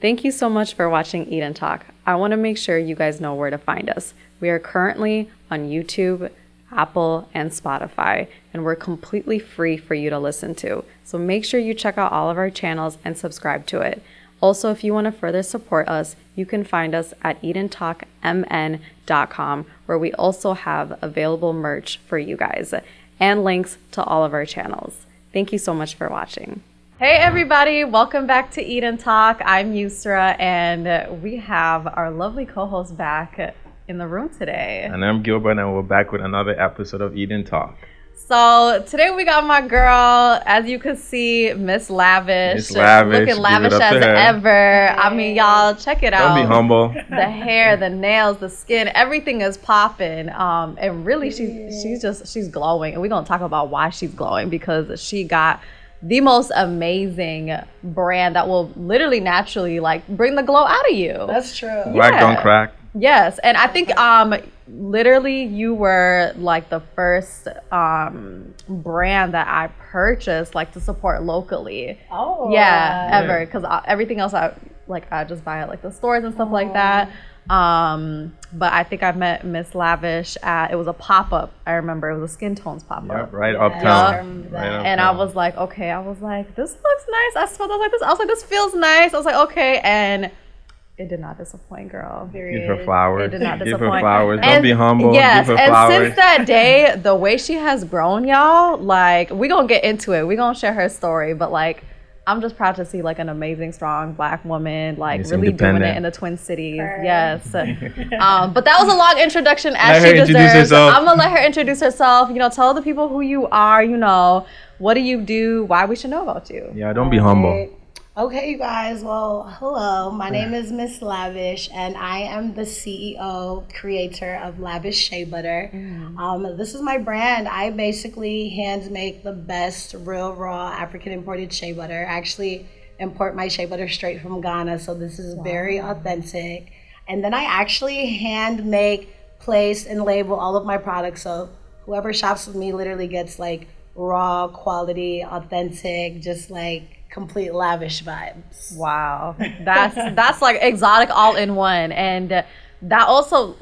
Thank you so much for watching Eat and Talk. I want to make sure you guys know where to find us. We are currently on YouTube, Apple, and Spotify, and we're completely free for you to listen to. So make sure you check out all of our channels and subscribe to it. Also, if you want to further support us, you can find us at eatandtalkmn.com, where we also have available merch for you guys and links to all of our channels. Thank you so much for watching. Hey everybody, welcome back to Eat and Talk. I'm Yusra and we have our lovely co-host back in the room today. And I'm Gilbert and we're back with another episode of Eat and Talk. So today we got my girl, as you can see, Miss Lavish. Miss Lavish, Looking lavish as ever. I mean, y'all, check it out. Don't be humble. the hair, the nails, the skin, everything is popping. Um, and really, she's she's just she's glowing, and we're gonna talk about why she's glowing because she got the most amazing brand that will literally naturally like bring the glow out of you. That's true. Black Yeah. don't crack. Yes, and I think um literally you were like the first um brand that I purchased like to support locally. Oh. Yeah, Yeah. ever because everything else I like I just buy at like the stores and stuff like that. Um, but I think I met Miss Lavish at it was a pop up. I remember it was a skin tones pop up. Yep, right Yeah, uptown. I Right that. And I was like, okay. I was like, this looks nice. I smelled. I was like, this. I was like, this feels nice. I was like, okay, and it did not disappoint, girl. Give her Period. flowers. It did not Give her disappoint. flowers. Don't And- be humble. Yes, Give her and flowers. since that day, the way she has grown, y'all, like we gonna get into it. We gonna share her story, but like. I'm just proud to see like an amazing, strong black woman, like Miss really doing it in the Twin Cities. Right. Yes. um, but that was a long introduction as Let she her deserves. herself. I'm gonna let her introduce herself. You know, tell the people who you are. You know, what do you do? Why we should know about you. yeah, don't be humble. Okay, you guys. Well, hello. My name is Miss Lavish, and I am the CEO, creator of Lavish Shea Butter. Um, this is my brand. I basically hand make the best real raw African imported shea butter. I actually import my shea butter straight from Ghana, so this is very authentic. And then I actually hand make, place, and label all of my products. So whoever shops with me literally gets like raw, quality, authentic, just like complete lavish vibes. Wow, that's that's like exotic all in one, and that also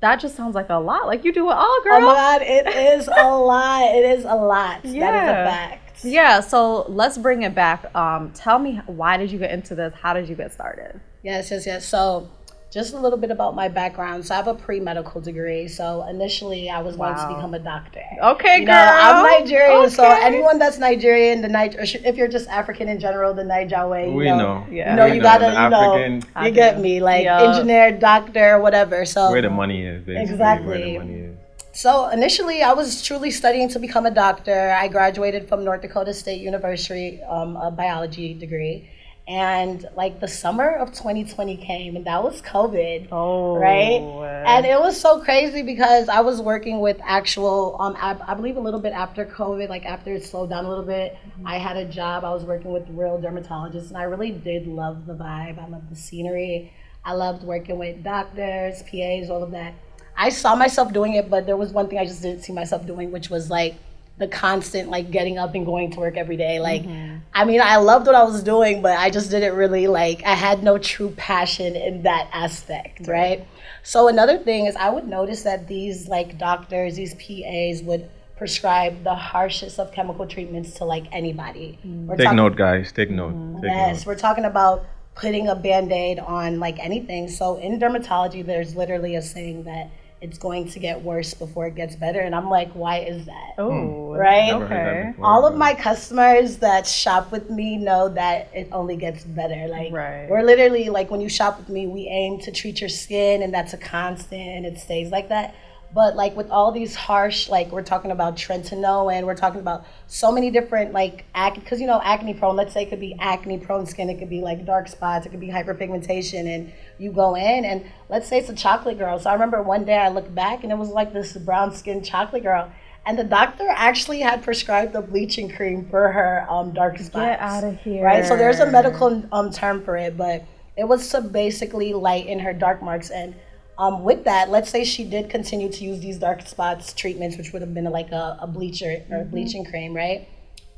that just sounds like a lot. Like you do it all, girl. Oh my god, it is a lot. It is a lot. That is a fact. Yeah, so let's bring it back. Um, tell me, why did you get into this? How did you get started? Yes, yes, yes. So, just a little bit about my background. So, I have a pre medical degree. So, initially, I was going to become a doctor. Okay, You girl. know, I'm Nigerian, so anyone that's Nigerian, the Naija, if you're just African in general, the Naija way, you We know, know. Yeah. you know, We you gotta, The you know, African, you get me, like Yeah. engineer, doctor, whatever. So, where the money is, basically. Where Exactly. the money is. So initially, I was truly studying to become a doctor. I graduated from North Dakota State University, um, a biology degree, and like the summer of 2020 came, and that was COVID. Oh, Right, and it was so crazy because I was working with actual, um, I, I believe a little bit after COVID, like after it slowed down a little bit, I had a job. I was working with real dermatologists, and I really did love the vibe. I loved the scenery. I loved working with doctors, PAs, all of that. I saw myself doing it, but there was one thing I just didn't see myself doing, which was like the constant like getting up and going to work every day. Like, mm-hmm. I mean, I loved what I was doing, but I just didn't really like. I had no true passion in that aspect, right? So another thing is, I would notice that these like doctors, these PAs would prescribe the harshest of chemical treatments to like anybody. Mm. We're Take talking- note, guys. Take mm-hmm. note. Take Yes, note. we're talking about putting a band-aid on like anything. So in dermatology, there's literally a saying that it's going to get worse before it gets better. And I'm like, why is that? Oh, hmm. Right? Never heard that Okay. before, All of hmm. my customers that shop with me know that it only gets better. Like Right. we're literally like when you shop with me, we aim to treat your skin and that's a constant and it stays like that. But like with all these harsh, like we're talking about tretinoin, we're talking about so many different like acne, because you know acne prone. Let's say it could be acne prone skin, it could be like dark spots, it could be hyperpigmentation, and you go in and let's say it's a chocolate girl. So I remember one day I looked back and it was like this brown skinned chocolate girl, and the doctor actually had prescribed the bleaching cream for her um, dark spots. Get out of here. Right. So there's a medical um, term for it, but it was to basically lighten her dark marks and. Um, with that, let's say she did continue to use these dark spots treatments, which would have been like a, a bleacher or a bleaching cream, right?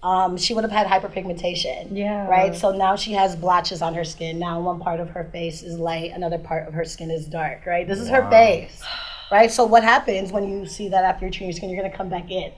um, she would have had hyperpigmentation. Yeah. Right. So now she has blotches on her skin. Now one part of her face is light, another part of her skin is dark. Right. This is her face. Right. So what happens when you see that after you're treating your skin, you're gonna come back in.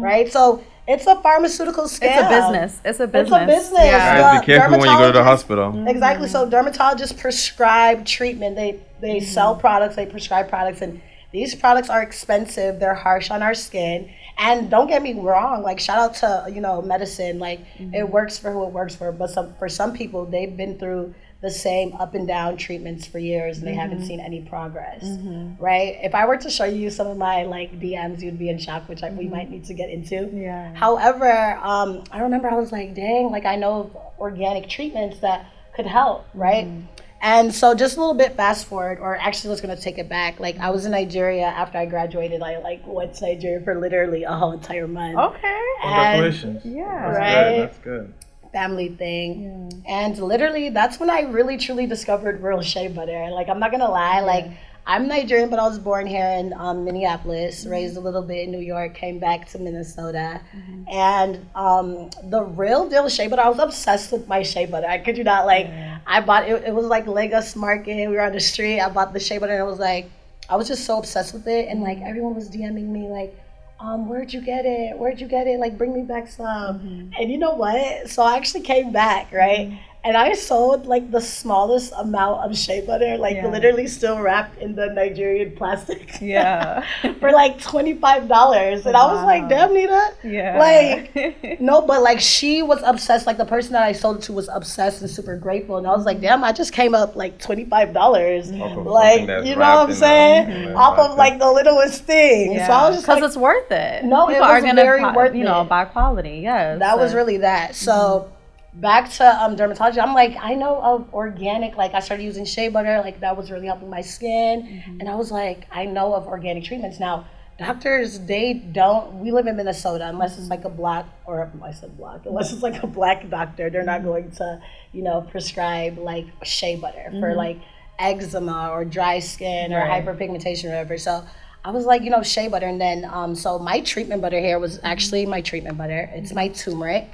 Right. So it's a pharmaceutical scam. Mm-hmm. It's a business. It's a business. It's a business. Yeah. Guys, be careful when you go to the dermatologist- hospital. Exactly. So dermatologists prescribe treatment. They they Mm-hmm. sell products. They prescribe products, and these products are expensive. They're harsh on our skin. And don't get me wrong. Like shout out to you know medicine. Like Mm-hmm. it works for who it works for. But some for some people, they've been through the same up and down treatments for years, and they Mm-hmm. haven't seen any progress. Right. If I were to show you some of my like DMs, you'd be in shock, which I, we might need to get into. Mm-hmm. Yeah. However, um, I remember I was like, dang, like I know of organic treatments that could help, right? And so just a little bit fast forward, or actually let's gonna take it back. Like I was in Nigeria after I graduated. I like went to Nigeria for literally a whole entire month. Okay. Congratulations. Yeah. That's Right. good. That's good. family thing. And literally, that's when I really truly discovered real shea butter. Like, I'm not gonna lie, like, I'm Nigerian, but I was born here in um, Minneapolis, raised a little bit in New York, came back to Minnesota. And um, the real deal shea butter, I was obsessed with my shea butter. I could you not, like, I bought it, it was like Lagos Market. We were on the street. I bought the shea butter, and it was like, I was just so obsessed with it. And, like, everyone was DMing me, like, um, where'd you get it? Where'd you get it? Like, bring me back some. And you know what? So I actually came back, right? And I sold like the smallest amount of shea butter, like Yeah. literally still wrapped in the Nigerian plastic. Yeah. for like twenty five dollars, and I was like, "Damn, Nita!" yeah. Like, no, but like she was obsessed. Like the person that I sold it to was obsessed and super grateful, and I was like, "Damn, I just came up like twenty five dollars." Off of Like, you know what I'm wrapped in, saying? Off of like the littlest thing. So I was just because like, it's worth it. No, it People are was gonna very buy- worth you know it. buy quality. Yes, that was really that. So mm-hmm. Back to um, dermatology, I'm like, I know of organic. Like I started using shea butter, like that was really helping my skin, mm-hmm. and I was like, I know of organic treatments now. Doctors, they don't. We live in Minnesota, unless it's mm-hmm. like a black or I said black, unless it's like a black doctor, they're not mm-hmm. going to, you know, prescribe like shea butter for like eczema or dry skin or Right. hyperpigmentation or whatever. So I was like, you know, shea butter. And then, um, so my treatment butter here was actually my treatment butter. It's my turmeric.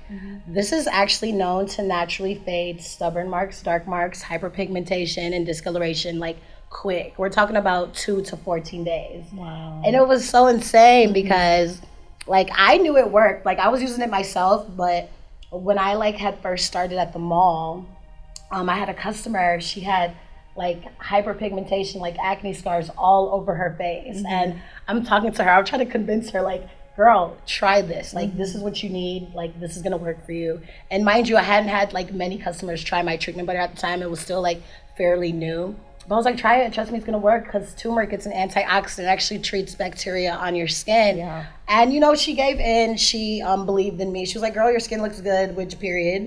This is actually known to naturally fade stubborn marks, dark marks, hyperpigmentation, and discoloration like quick. We're talking about two to 14 days. Wow. And it was so insane because like I knew it worked. Like I was using it myself, but when I like had first started at the mall, um, I had a customer, she had like hyperpigmentation, like acne scars all over her face. And I'm talking to her, I'm trying to convince her, like, girl, try this. Like, this is what you need. Like, this is gonna work for you. And mind you, I hadn't had like many customers try my treatment butter at the time. It was still like fairly new. But I was like, try it. Trust me, it's gonna work because turmeric, it's an antioxidant. It actually treats bacteria on your skin. Yeah. And you know, she gave in. She um, believed in me. She was like, "Girl, your skin looks good." Which period.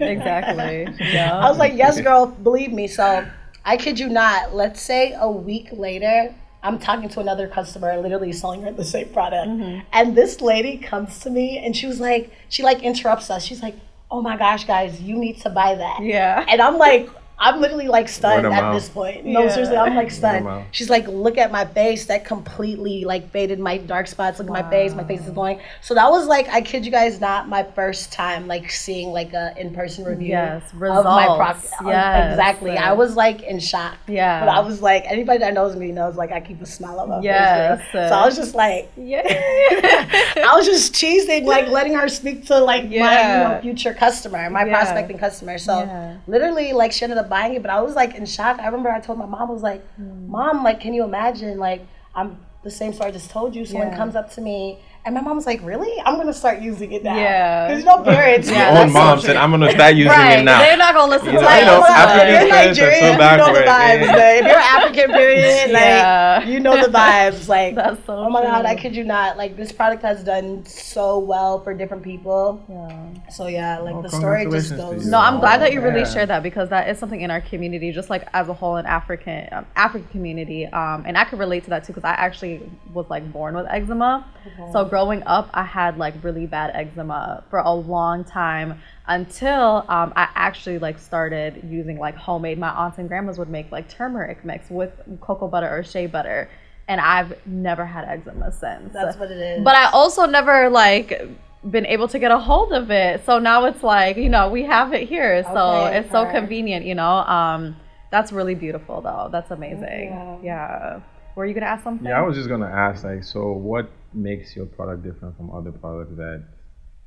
exactly. Yeah. I was like, yes, girl, believe me. So I kid you not. Let's say a week later, I'm talking to another customer, literally selling her the same product, mm-hmm. and this lady comes to me and she was like, she like interrupts us. She's like, "Oh my gosh, guys, you need to buy that." yeah. And I'm like, I'm literally like stunned at mouth. this point. No, Yeah. seriously, I'm like stunned. She's like, look at my face. That completely like faded my dark spots. Look at my face. My face is glowing. So that was like, I kid you guys not, my first time like seeing like a in person review Yes, of my product. results. Yes. Exactly. I was like in shock. Yeah. But I was like, anybody that knows me knows like I keep a smile on my Yes. face. right? So I was just like, yeah. I was just cheesing, like letting her speak to like my you know, future customer, my Yeah. prospecting customer. So Yeah. literally, like she ended up buying it, but I was like in shock. I remember I told my mom, I was like, Hmm. "Mom, like, can you imagine? Like, I'm the same story I just told you. Someone Yeah. comes up to me." And my mom was like, "Really? I'm gonna start using it now." Yeah. because you know parents. Yeah, Your own so mom true. said, I'm going to start using right. it now. They're not gonna listen You to know, us. I know, but- African If you're parents so Nigerian, you know the vibes. yeah. babe. If you're African period, like you know the vibes. Like That's so oh my god. I kid you not. Like this product has done so well for different people. Yeah. So yeah, like Well, the story just goes. No, I'm glad that you really Yeah. shared that because that is something in our community, just like as a whole in African um, African community. Um, and I could relate to that too because I actually was like born with eczema. So growing up, I had like really bad eczema for a long time until um, I actually like started using like homemade. My aunts and grandmas would make like turmeric mix with cocoa butter or shea butter, and I've never had eczema since. That's what it is. But I also never like been able to get a hold of it. So now it's like, you know, we have it here. So Okay, it's so convenient, you know. Um, that's really beautiful though. That's amazing. Yeah. Yeah. Were you gonna ask something? Yeah, I was just gonna ask, like, so what makes your product different from other products that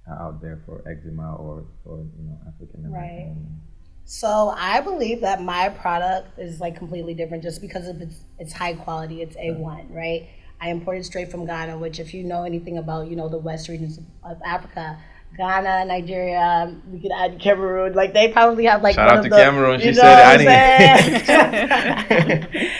are out there for eczema or for you know African American? Right. So I believe that my product is like completely different just because of its it's high quality. It's A one, right? I imported straight from Ghana, which if you know anything about you know the west regions of Africa, Ghana, Nigeria, we could add Cameroon. Like they probably have like Shout out to the, Cameroon. She said saying?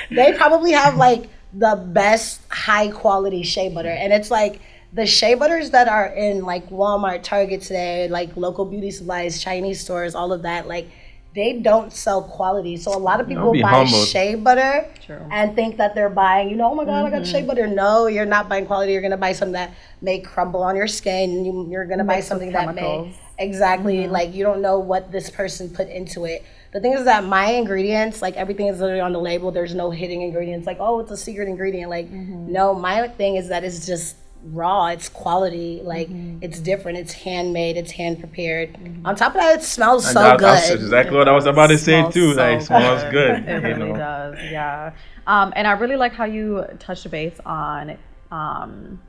they probably have like the best high quality shea butter, and it's like the shea butters that are in like Walmart, Target today, like local beauty supplies, Chinese stores, all of that, like they don't sell quality. So a lot of people buy humbled. shea butter True. and think that they're buying, you know, oh my god, I got shea Mm-hmm. butter. No, you're not buying quality. You're gonna buy something that may crumble on your skin. You, you're gonna buy something that may chemicals. Mm-hmm. exactly like you don't know what this person put into it. The thing is that my ingredients, like everything is literally on the label. There's no hidden ingredients. Like oh, it's a secret ingredient. Like Mm-hmm. no, my thing is that it's just raw. It's quality. Like Mm-hmm. it's different. It's handmade. It's hand prepared. On top of that, it smells And so that- good. That's exactly what I was about to say too. so like, smells good. It you really know. does, yeah. Um, and I really like how you touched base on um,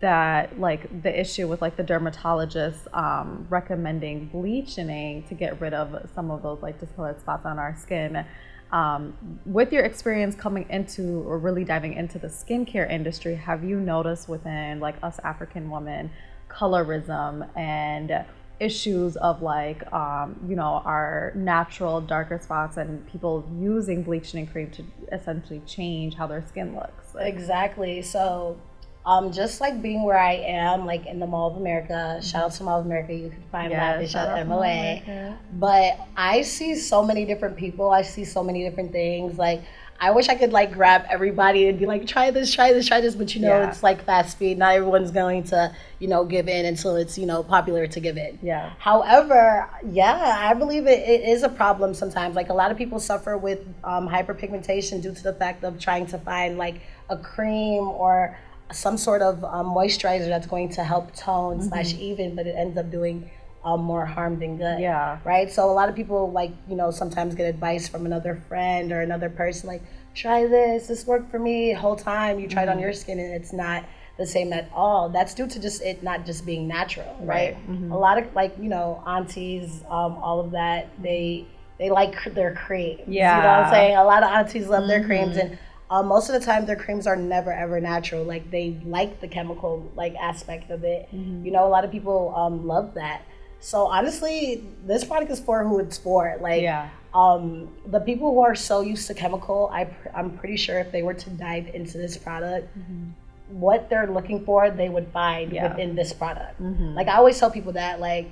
that, like the issue with like the dermatologist um, recommending bleaching to get rid of some of those like discolored spots on our skin. Um, with your experience coming into or really diving into the skincare industry, have you noticed within like us African women colorism and issues of like um, you know our natural darker spots and people using bleaching cream to essentially change how their skin looks? Exactly. So, um, just like being where I am, like in the Mall of America, shout out to Mall of America, you can find Yeah, that bitch at MOA. But I see so many different people. I see so many different things. Like, I wish I could like grab everybody and be like, try this, try this, try this. But you know, Yeah. it's like fast speed. Not everyone's going to, you know, give in until it's, you know, popular to give in. Yeah. However, yeah, I believe it, it is a problem sometimes. Like a lot of people suffer with um, hyperpigmentation due to the fact of trying to find like a cream or some sort of um, moisturizer that's going to help tone slash even, but it ends up doing um, more harm than good. Yeah. Right. So a lot of people like you know sometimes get advice from another friend or another person like try this. This worked for me the whole time. You tried Mm-hmm. on your skin and it's not the same at all. That's due to just it not just being natural, right? Mm-hmm. A lot of like you know aunties, um, all of that they they like their creams. you know what Yeah. Mm-hmm. I'm saying. A lot of aunties love their creams and. Uh, most of the time, their creams are never ever natural. Like they like the chemical like aspect of it. Mm-hmm. You know, a lot of people um, love that. So honestly, this product is for who it's for. Like, Yeah. um, the people who are so used to chemical, I pr- I'm pretty sure if they were to dive into this product, what they're looking for, they would find Yeah. within this product. Like I always tell people that, like,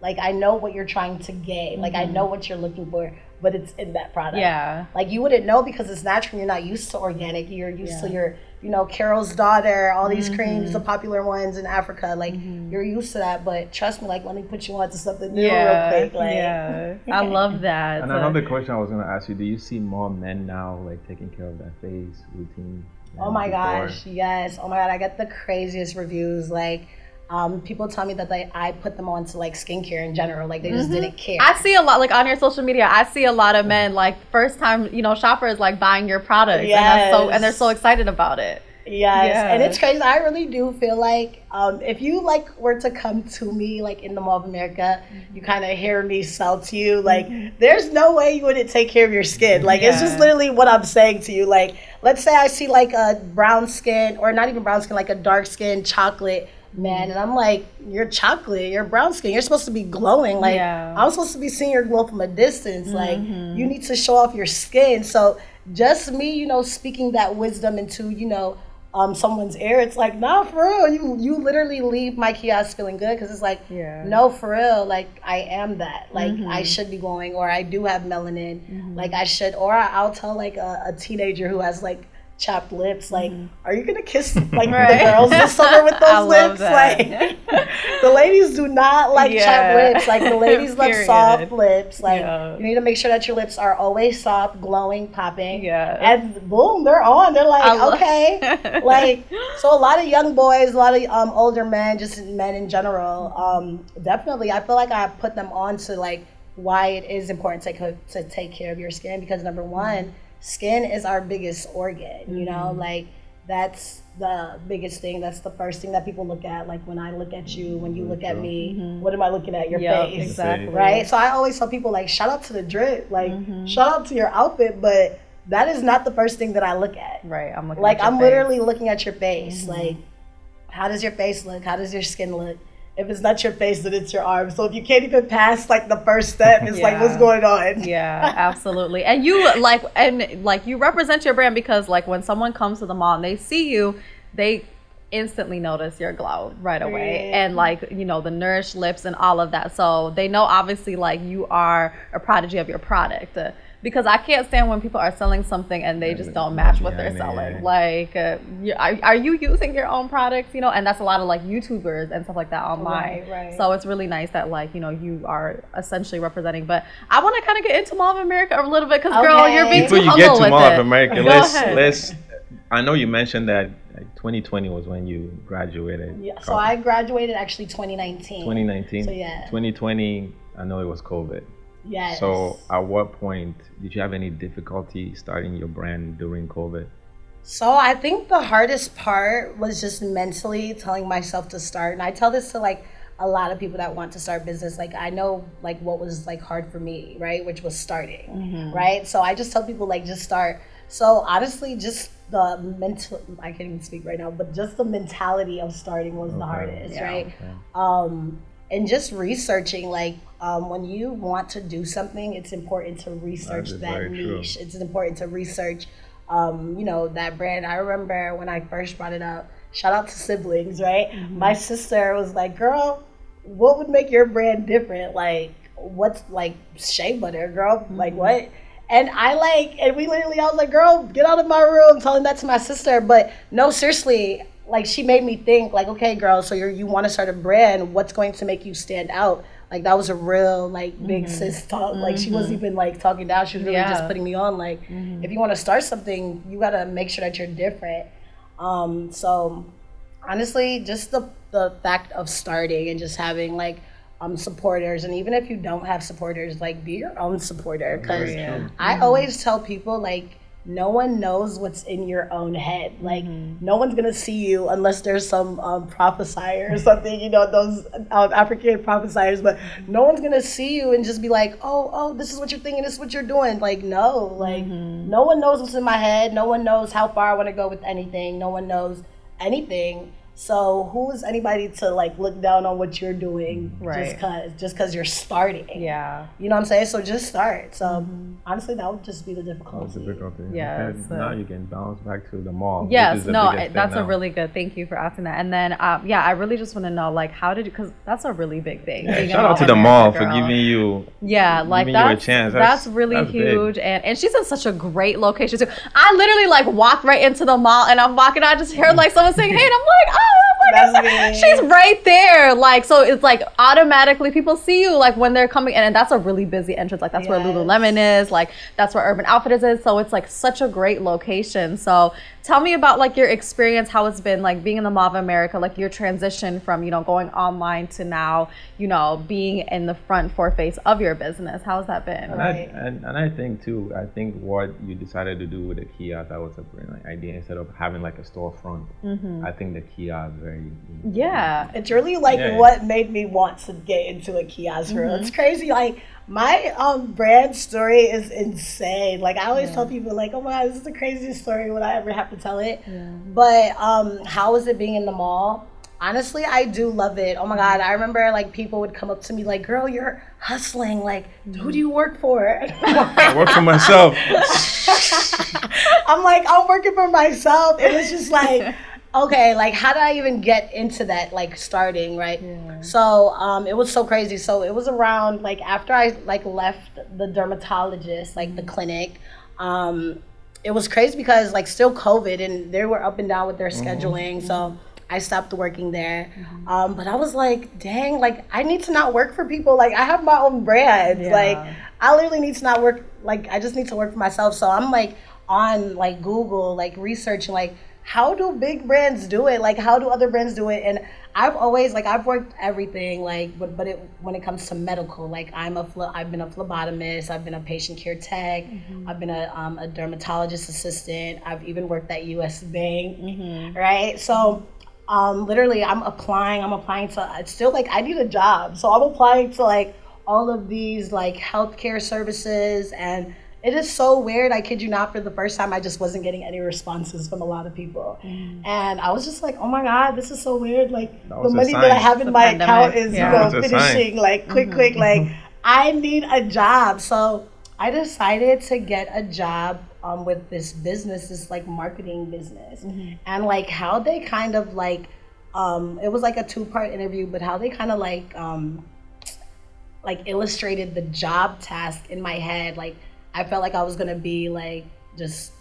like I know what you're trying to gain. Like I know what you're looking for, but it's in that product. Yeah. Like you wouldn't know because it's natural. You're not used to organic. You're used to your, you know, Carol's daughter, all these Mm-hmm. creams, the popular ones in Africa. Like you're used to that. But trust me, like let me put you onto something new Yeah. real quick. Like, yeah. I love that. And another question I was gonna ask you: Do you see more men now like taking care of their face routine? Oh my before? gosh, yes. Oh my god, I get the craziest reviews. Like, um, people tell me that they I put them onto like skincare in general. Like they just didn't care. I see a lot, like on your social media, I see a lot of men, like first time, you know, shoppers, like buying your products, and so, and they're so excited about it. Yes, and it's crazy. I really do feel like um, if you like were to come to me like in the Mall of America, you kind of hear me sell to you. Like, there's no way you wouldn't take care of your skin. Like, it's just literally what I'm saying to you. Like, let's say I see like a brown skin, or not even brown skin, like a dark skin chocolate man, and I'm like, you're chocolate, you're brown skin, you're supposed to be glowing. Like, Yeah. I'm supposed to be seeing your glow from a distance. Like, mm-hmm. you need to show off your skin. So, just me, you know, speaking that wisdom into, you know, um, someone's ear, it's like, nah, for real. You you literally leave my kiosk feeling good because it's like, Yeah. no, for real. Like I am that. Like I mm-hmm. should be glowing, or I do have melanin. Mm-hmm. Like I should, or I'll tell like a, a teenager who has like chapped lips. Like, are you gonna kiss like the girls this summer with those lips? Like, the ladies do not like Yeah. chapped lips. Like the ladies love soft lips. Like Yeah. you need to make sure that your lips are always soft, glowing, popping. Yeah. And boom, they're on. They're like, I okay. like so a lot of young boys, a lot of um, older men, just men in general, um, definitely I feel like I put them on to like why it is important to, to take care of your skin because number one, skin is our biggest organ, you know, like that's the biggest thing. That's the first thing that people look at. Like when I look at you, when you look at me, what am I looking at? Your Yep, face exactly. right? So I always tell people like, shout out to the drip, like Mm-hmm. shout out to your outfit, but that is not the first thing that I look at. Right. I'm looking Like at your I'm face. literally looking at your face. Mm-hmm. Like, how does your face look? How does your skin look? If it's not your face, then it's your arm. So if you can't even pass like the first step, it's like what's going on? Yeah, absolutely. And you like and like you represent your brand because like when someone comes to the mall and they see you, they instantly notice your glow right away Right. and like you know the nourished lips and all of that so they know obviously like you are a prodigy of your product Uh, because i can't stand when people are selling something and they just don't match what they're Yeah, yeah, selling like uh, are, are you using your own products you know and that's a lot of like youtubers and stuff like that online Right, right. so it's really nice that like you know you are essentially representing but i want to kind of get into mall of america a little bit because girl you're being Before too you get to with Mall it. of America, let's ahead. let's. I know you mentioned that 2020 was when you graduated. Yeah, so I graduated actually 2019. 2019. So, yeah. 2020. I know it was COVID. Yes. So at what point did you have any difficulty starting your brand during COVID? So I think the hardest part was just mentally telling myself to start. And I tell this to like a lot of people that want to start business. Like I know like what was like hard for me, right? Which was starting. Right? So I just tell people like just start. So honestly just the mental I can't even speak right now, but just the mentality of starting was the hardest, Yeah. right? Okay. um, and just researching like um, when you want to do something it's important to research is that very true. niche it's important to research um, you know that brand i remember when i first brought it up shout out to siblings right Mm-hmm. my sister was like girl what would make your brand different like what's like shea butter girl Mm-hmm. like what and I like, and we literally, I was like, girl, get out of my room, telling that to my sister. But no, seriously, like she made me think, like, okay, girl, so you're, you want to start a brand, what's going to make you stand out? Like that was a real like big sis talk. Like she wasn't even like talking down. She was really just putting me on. Like if you want to start something, you gotta make sure that you're different. Um, so honestly, just the the fact of starting and just having like um supporters, and even if you don't have supporters, like be your own supporter. Because Very true. I always tell people like no one knows what's in your own head. Like no one's gonna see you unless there's some um, prophesier or something. You know those um, African prophesiers, but no one's gonna see you and just be like, oh, oh, this is what you're thinking, this is what you're doing. Like no, like no one knows what's in my head. No one knows how far I want to go with anything. No one knows anything. So who is anybody to like look down on what you're doing Right. just cause just cause you're starting? yeah You know what I'm saying? So just start. So honestly, that would just be the That was difficulty. the difficulty. Yes, Okay, so- now you can bounce back to the mall. Yes, the no, I, that's a now. really good. Thank you for asking that. And then, um, yeah, I really just want to know, like, how did you? Because that's a really big thing. Yeah, shout out to the mall America for giving you. Yeah, like giving you a that's chance. that's, That's- really that's big. huge, and and she's in such a great location too. I literally like walked right into the mall, and I'm walking. I just heard like someone saying, "Hey," and I'm like, "Oh." oh, That's me. She's right there, like so. It's like automatically people see you, like when they're coming, in, and that's a really busy entrance. Like that's where Lululemon is, like that's where Urban Outfitters is. So it's like such a great location. So tell me about like your experience, how it's been like being in the Mall of America, like your transition from you know going online to now, you know, being in the front foreface of your business. How's that been? And, Right. I, and, and I think too, I think what you decided to do with the kiosk, that was a brilliant idea. Instead of having like a storefront, Mm-hmm. I think the kiosk very. Yeah. It's really like Yeah. what made me want to get into a kiosk room. It's crazy. Like my um brand story is insane. Like I always tell people like, oh my god, this is the craziest story would I ever have to tell it. But um how was it being in the mall? Honestly, I do love it. Oh my god, I remember like people would come up to me like, "Girl, you're hustling. Like, who do you work for?" I work for myself. I'm like, I'm working for myself. It was just like, okay, like how did I even get into that like starting, right? So um it was so crazy. So it was around like after I like left the dermatologist, like the clinic, um, it was crazy because like still COVID and they were up and down with their scheduling. So I stopped working there. Um, but I was like, dang, like I need to not work for people. Like I have my own brand. Yeah. Like I literally need to not work. Like I just need to work for myself. So I'm like on like Google, like researching like how do big brands do it? Like how do other brands do it? And I've always like I've worked everything like but but it when it comes to medical like I'm a phle- I've been a phlebotomist I've been a patient care tech I've been a, um, a dermatologist assistant I've even worked at U.S. Bank right so um, literally I'm applying I'm applying to it's still like I need a job so I'm applying to like all of these like healthcare services and it is so weird. I kid you not. For the first time, I just wasn't getting any responses from a lot of people, and I was just like, "Oh my god, this is so weird!" Like the was a money that I have in The my pandemic, account is yeah. you know That sign. finishing like quick, quick. Like I need a job, so I decided to get a job um, with this business, this like marketing business, and like how they kind of like. Um, it was like a two part interview, but how they kind of like um, like illustrated the job task in my head. Like I felt like I was gonna be like just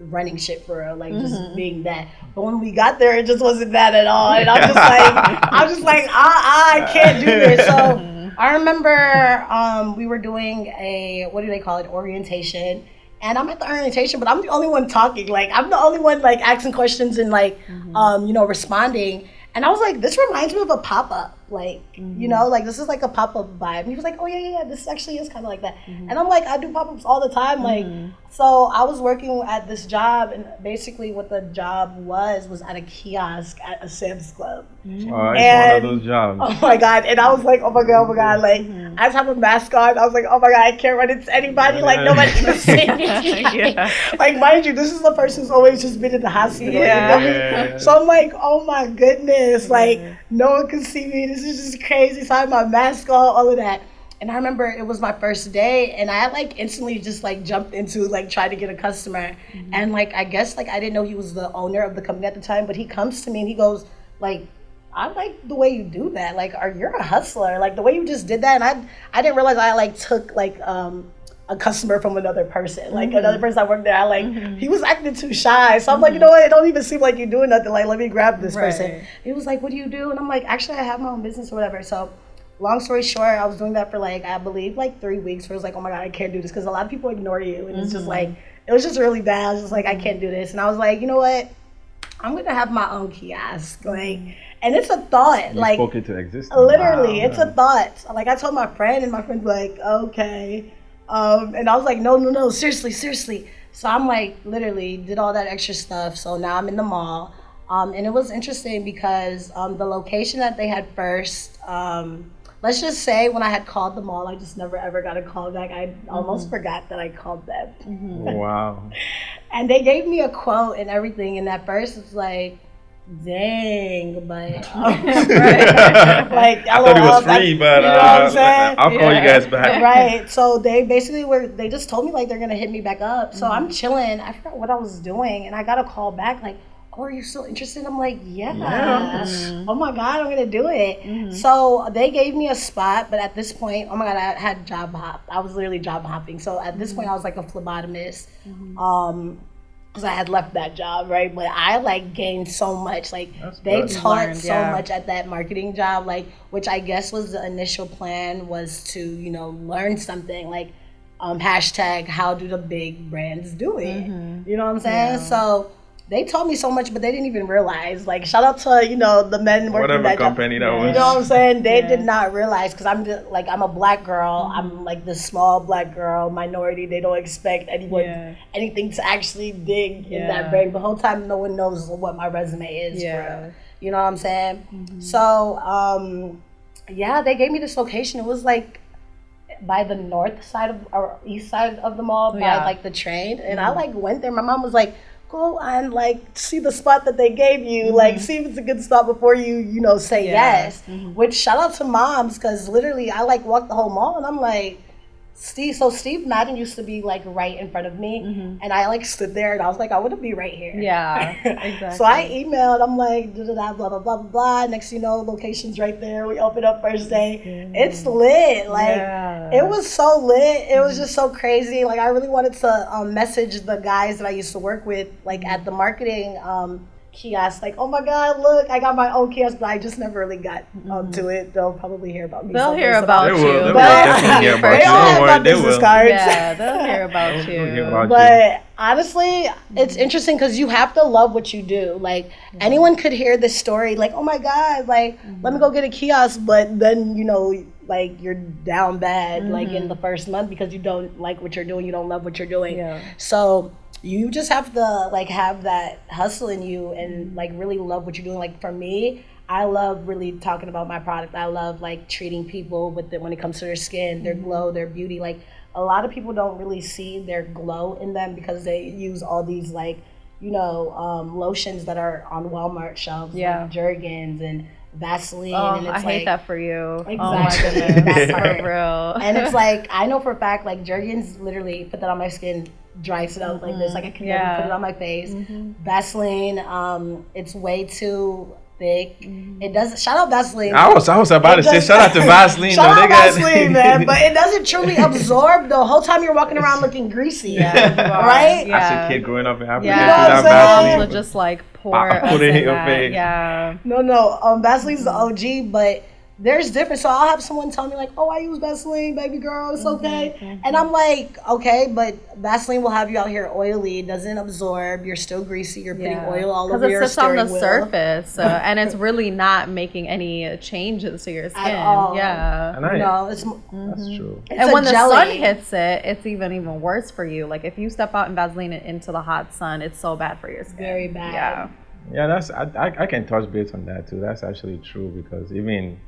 running shit for real, like just being that. But when we got there, it just wasn't that at all. And I'm just like, I'm just like, ah, ah, I can't do this. So I remember um, we were doing a what do they call it orientation. And I'm at the orientation, but I'm the only one talking. Like I'm the only one like asking questions and like um, you know responding. And I was like, this reminds me of a pop up. Like, you mm-hmm. know, like this is like a pop up vibe. And he was like, oh, yeah, yeah, yeah, this actually is kind of like that. Mm-hmm. And I'm like, I do pop ups all the time. Like, mm-hmm. So I was working at this job, and basically what the job was was at a kiosk at a Sam's Club. Mm. Oh, it's one of those jobs. Oh my god! And I was like, oh my god, oh my god! Like, mm-hmm. I just have a mask on. I was like, oh my god, I can't run into anybody. Like, nobody can see me. Yeah. Like, mind you, this is the person who's always just been in the hospital. you Yeah. know? Yeah. So I'm like, oh my goodness, like no one can see me. This is just crazy. So I had my mask on, all of that. And I remember it was my first day, and I like instantly just like jumped into like trying to get a customer, mm-hmm. and like I guess like I didn't know he was the owner of the company at the time, but he comes to me and he goes like. I like the way you do that. Like, are you're a hustler? Like the way you just did that, and I I didn't realize I like took like um a customer from another person. Like mm-hmm. another person I worked there, I like mm-hmm. he was acting too shy. So I'm like, you know what? It don't even seem like you're doing nothing. Like, let me grab this person. He was like, what do you do? And I'm like, actually, I have my own business or whatever. So. Long story short, I was doing that for like I believe like three weeks. Where it was like, oh my god, I can't do this because a lot of people ignore you, and it's just like it was just really bad. I was just like, I can't do this, and I was like, you know what? I'm gonna have my own kiosk, like, and it's a thought, You like, spoke into existence. Literally, Wow. it's a thought. Like I told my friend, and my friend's like, okay. Um, and I was like, no, no, no, seriously, seriously. So I'm like, literally, did all that extra stuff. So now I'm in the mall. Um, and it was interesting because um, the location that they had first, um, let's just say when I had called them all, I just never ever got a call back. I almost forgot that I called them. Wow. And they gave me a quote and everything. And at first, it's like, dang, but. like, I thought it was LOL, free, but you know what I'm uh, saying? I'll call you guys back. right. So they basically were. They just told me like they're gonna hit me back up. So Mm-hmm. I'm chilling. I forgot what I was doing, and I got a call back like, "Oh, are you still interested?" I'm like, "Yeah." Yeah. Oh my god, I'm gonna do it. Mm-hmm. So they gave me a spot, but at this point, oh my god, I had job hop. I was literally job hopping. So at this Mm-hmm. point, I was like a phlebotomist. Um. Because I had left that job, right? But I like gained so much. Like That's they good. taught Learned, so yeah. much at that marketing job, like which I guess was the initial plan was to you know learn something like um, hashtag how do the big brands do it? Mm-hmm. You know what I'm saying? So they taught me so much, but they didn't even realize. Like shout out to you know the men working Whatever that job. company that was. You know what I'm saying? They Yeah. did not realize because I'm just, like I'm a black girl. Mm-hmm. I'm like the small black girl minority. They don't expect anyone Yeah. anything to actually dig in that brain. The whole time, no one knows what my resume is. Yeah. For. You know what I'm saying? So um, yeah, they gave me this location. It was like by the north side of or east side of the mall by Yeah. like the train, and I like went there. My mom was like. Go and like see the spot that they gave you, mm-hmm. like see if it's a good spot before you, you know, say Yeah. yes. Mm-hmm. Which shout out to moms because literally I like walked the whole mall and I'm like, Steve, so Steve Madden used to be like right in front of me, and I like stood there and I was like, I want to be right here. Mm-hmm. Yeah, exactly. so I emailed. I'm like, da da da, blah blah blah blah blah. Next, you know, location's right there. We open up first day. It's lit. Like Yeah. it was so lit. It was just so crazy. Like I really wanted to um, message the guys that I used to work with, like at the marketing um, kiosk. Like, oh my god, look, I got my own kiosk, but I just never really got um, to it. They'll probably hear about me. They'll hear about They you. will. They will definitely hear about They you. all have my they business will. cards. Yeah, they'll hear about They'll you. hear about you. But honestly, it's interesting because you have to love what you do. Like anyone could hear this story, like, oh my god, like let me go get a kiosk, but then you know, like you're down bad, like in the mm-hmm. first month because you don't like what you're doing, you don't love what you're doing. Yeah. So you just have to like have that hustle in you and mm-hmm. like really love what you're doing. Like for me. I love really talking about my product. I love like treating people with it when it comes to their skin, their mm-hmm. glow, their beauty. Like a lot of people don't really see their glow in them because they use all these like you know um, lotions that are on Walmart shelves, Yeah. like Jergens and Vaseline, Oh, and I it's hate that for you. Oh my Exactly. goodness, That for part. real. and it's like I know for a fact like Jergens literally put that on my skin, dries it out like this, like I can Yeah. never put it on my face. Vaseline, um, it's way too thick. It doesn't. Shout out Vaseline. I was I was about It to say shout out to Vaseline. Shout though. out They got- Vaseline, man, but it doesn't truly absorb the whole time you're walking around looking greasy. Yeah, you are. Right? Yeah. As a kid growing up in Africa, Yeah, You know what I'm they saying? got moms Vaseline. would just like pour put it in in your face. Yeah. No, no. Um, Vaseline's the OG, but there's different. So I'll have someone tell me like, "Oh, I use Vaseline, baby girl. It's Mm-hmm, okay." And I'm like, "Okay, but Vaseline will have you out here oily. It doesn't absorb. You're still greasy. You're putting oil all over your Because your it sits on the wheel." surface, uh, and it's really not making any changes to your skin. all. Yeah. And I, No, it's, that's true. it's and a when the sun hits it, it's even even worse for you. Like if you step out in Vaseline into the hot sun, it's so bad for your skin. Very bad. Yeah. Yeah, that's I, I I can touch base on that too. That's actually true because even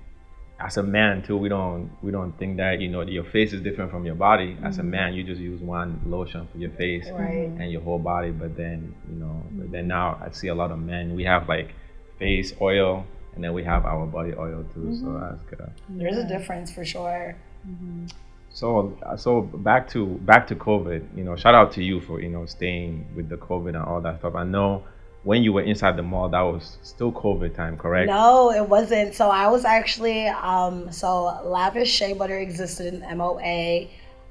as a man too, we don't we don't think that you know your face is different from your body. As a mm-hmm. man, you just use one lotion for your face Right. and your whole body. But then you know, but then now I see a lot of men. We have like face oil and then we have our body oil too. So mm-hmm. that's good. There's a difference for sure. Mm-hmm. So so back to back to COVID. You know, shout out to you for you know staying with the COVID and all that stuff. I know when you were inside the mall, that was still COVID time, correct? No, it wasn't. So I was actually um so Lavish Shea Butter existed in MOA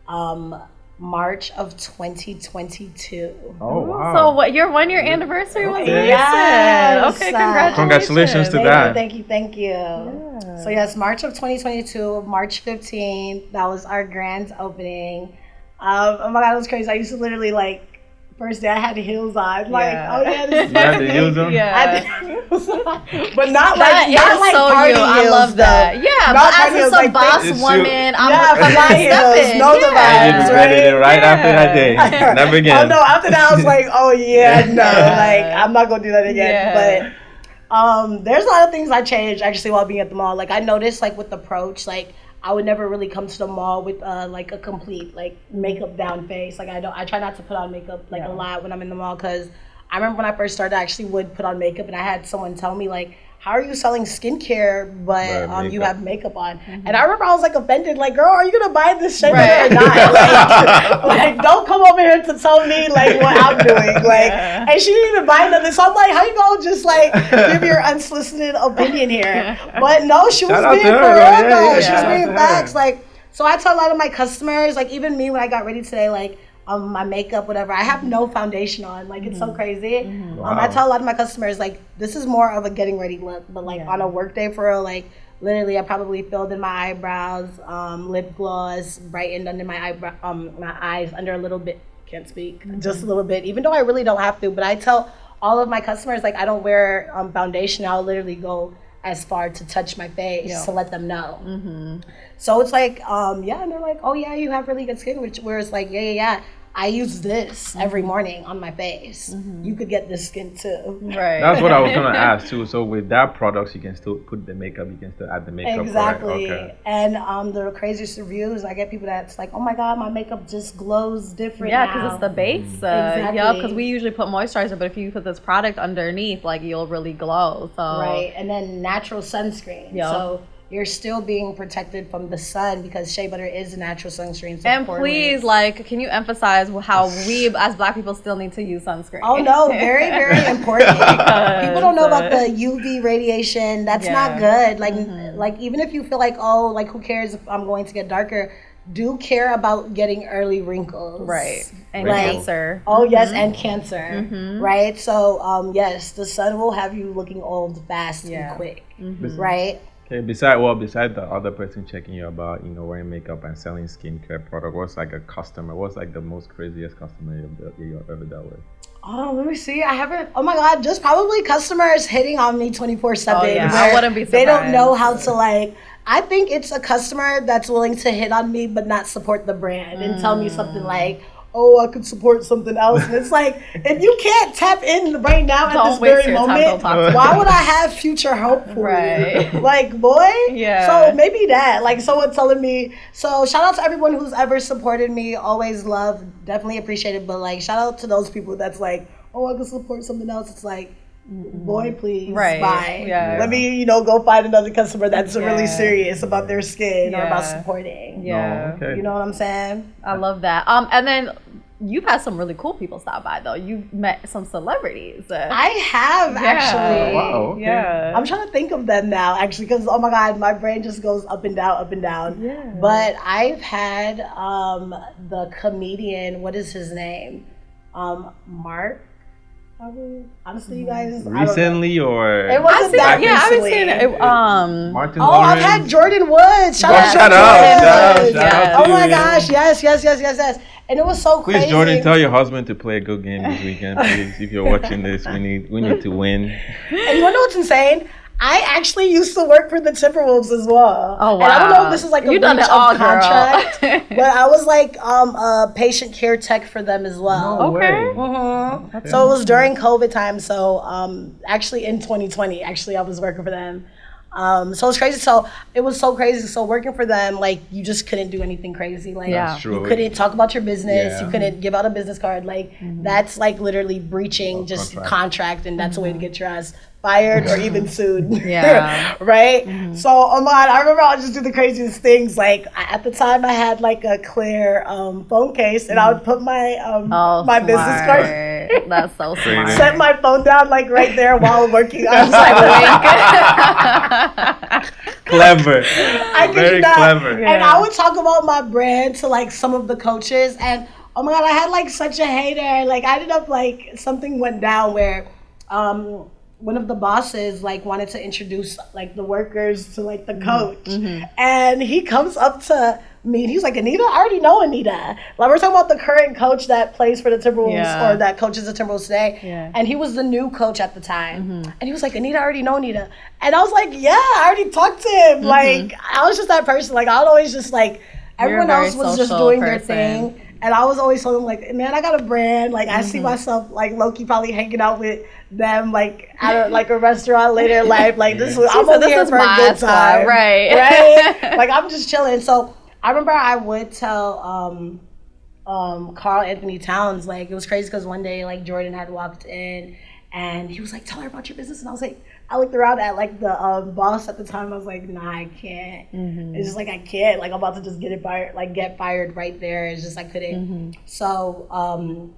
um March of 2022. Oh wow! So what your one year anniversary was Okay. Yes. Okay, congratulations. Congratulations to Thank that. you, thank you, thank you. So yes, March of 2022, March 15th, that was our grand opening. Um, oh my god, it was crazy. I used to literally like first day I had heels on, like Yeah. oh yeah, this is You had the heels on? I Yeah. had heels on. but not That like not like so party you. I love that. though. Yeah, Not but as heels, a like boss It's woman, I'm Yeah, I'm fly heels, stepping. know the Yeah. vibes, And you regretted it right after that day. Yeah. Never Oh no! After that, I was like, "Oh yeah, no, like I'm not gonna do that again." Yeah. But um, there's a lot of things I changed actually while being at the mall. Like I noticed, like with the approach, like I would never really come to the mall with uh, like a complete like makeup down face. Like I don't, I try not to put on makeup like a lot when I'm in the mall because I remember when I first started, I actually would put on makeup, and I had someone tell me like. How are you selling skincare, but But um, you have makeup on? And I remember I was like offended, like, girl, are you gonna buy this shit Right. or not? Like, like, don't come over here to tell me like what I'm doing. Like, Yeah. and she didn't even buy nothing. So I'm like, how you gonna just like give your unsolicited opinion here? But no, she was Shout out being to for her, real though. yeah, she was shout out being to facts. Like, so I tell a lot of my customers, like even me when I got ready today, like. Um, my makeup, whatever. I have no foundation on. Like it's so crazy. Um, I tell a lot of my customers like this is more of a getting ready look, but like on a work day for real, like literally I probably filled in my eyebrows, um, lip gloss, brightened under my eyebrow, um, my eyes under a little bit. Can't speak, just a little bit. Even though I really don't have to, but I tell all of my customers like I don't wear um, foundation. I'll literally go as far to touch my face Yeah. to let them know. So it's like, um, yeah, and they're like, oh yeah, you have really good skin. Which where it's like, yeah, yeah, yeah. I use this every morning on my face. You could get this skin too. Right. That's what I was gonna ask too. So with that product, you can still put the makeup. You can still add the makeup. correct? Exactly. Okay. And um, the craziest reviews, I get people that's like, oh my god, my makeup just glows different. Yeah, because it's the base. Uh, Exactly. Yeah, because we usually put moisturizer, but if you put this product underneath, like you'll really glow. So Right, and then natural sunscreen. Yeah. So you're still being protected from the sun because shea butter is a natural sunscreen. So And please, like, can you emphasize how we as Black people still need to use sunscreen? Oh no, very very important. People don't know about the UV radiation. That's not good. Like mm-hmm. like even if you feel like oh like who cares if I'm going to get darker, do care about getting early wrinkles. Right. And Like- cancer. Oh yes, mm-hmm. and cancer. Mm-hmm. Right. So um yes, the sun will have you looking old fast Yeah. and quick. Bes- Right. Okay, beside well, beside the other person checking you about, you know, wearing makeup and selling skincare product, what's like a customer? What's like the most craziest customer you've, you've ever dealt with? Oh, let me see. I haven't. Oh my God, just probably customers hitting on me twenty four seven. Oh, yeah. I wouldn't be They don't know how to like. I think it's a customer that's willing to hit on me but not support the brand and tell me something Mm. like, "Oh, I could support something else." And it's like, if you can't tap in right now at Don't this very moment, don't talk to why would I have future hope for Right. you? Like, boy. Yeah. So maybe that, like, someone telling me. So shout out to everyone who's ever supported me. Always love, definitely appreciate it. But like, shout out to those people that's like, oh, I could support something else. It's like, boy, please, Right. bye. Yeah. Let me, you know, go find another customer that's really serious about their skin or about supporting. Yeah. Oh, okay. You know what I'm saying? I love that. Um, and then you've had some really cool people stop by though. You've met some celebrities. Uh, I have actually. Oh, wow. okay. Yeah. I'm trying to think of them now, actually, because oh my god, my brain just goes up and down, up and down. Yeah. But I've had um, the comedian. What is his name? Um, Mark. Probably. Honestly, you guys. I don't know. Recently or It I've wasn't seen, that yeah, I've been recently. seeing it. Um, Martin Oh, I've had Jordyn Woods. Shout Oh, out shout Jordyn out, Woods. shout out, shout Yeah. out to Oh my you. gosh! Yes, yes, yes, yes, yes. And it was so Please, crazy. Jordyn, tell your husband to play a good game this weekend, please. If you're watching this, we need we need to win. And you know what's insane? I actually used to work for the Timberwolves as well. Oh, And I don't know if this is like a You done breach it all, of contract, but I was like um, a patient care tech for them as well. No Okay. way. Mhm. So it was during COVID time. So um, actually in 2020, actually I was working for them. Um, so it's crazy. So it was so crazy. So working for them, like you just couldn't do anything crazy. Like Yeah. That's true. you couldn't talk about your business. Yeah. You couldn't give out a business card. Like that's like literally breaching just contract. contract. and that's a way to get your ass fired or even sued. Yeah. right. So oh my god, I remember I would just do the craziest things. Like at the time, I had like a clear um, phone case, and I would put my um, oh, my business card. smart. That's so smart. Set my phone down like right there while working on Clever. I Very you not. clever. And I would talk about my brand to like some of the coaches, and oh my god, I had like such a hater. Like I ended up like something went down where um one of the bosses like wanted to introduce like the workers to like the Mm-hmm. coach, and he comes up to me and he's like, Anita, I already know Anita. Like we're talking about the current coach that plays for the Timberwolves Yeah. or that coaches the Timberwolves today, Yeah. and he was the new coach at the time, and he was like, Anita, I already know Anita, and I was like, Yeah, I already talked to him. Like I was just that person. Like I would always just like everyone else was just doing their thing. And I was always telling them like, man, I got a brand. Like I see myself like Loki probably hanging out with them like at a, like a restaurant later in life. Like this is I'm said, over "This here for a good spot," time, right. Right? like I'm just chilling. So I remember I would tell um um Karl-Anthony Towns like it was crazy because one day like Jordyn had walked in and he was like, tell her about your business, and I was like. I looked around at like the um, boss at the time. I was like, "Nah, I can't." It's just like I can't. Like I'm about to just get it fired. Like get fired right there. It's just I couldn't. So, um,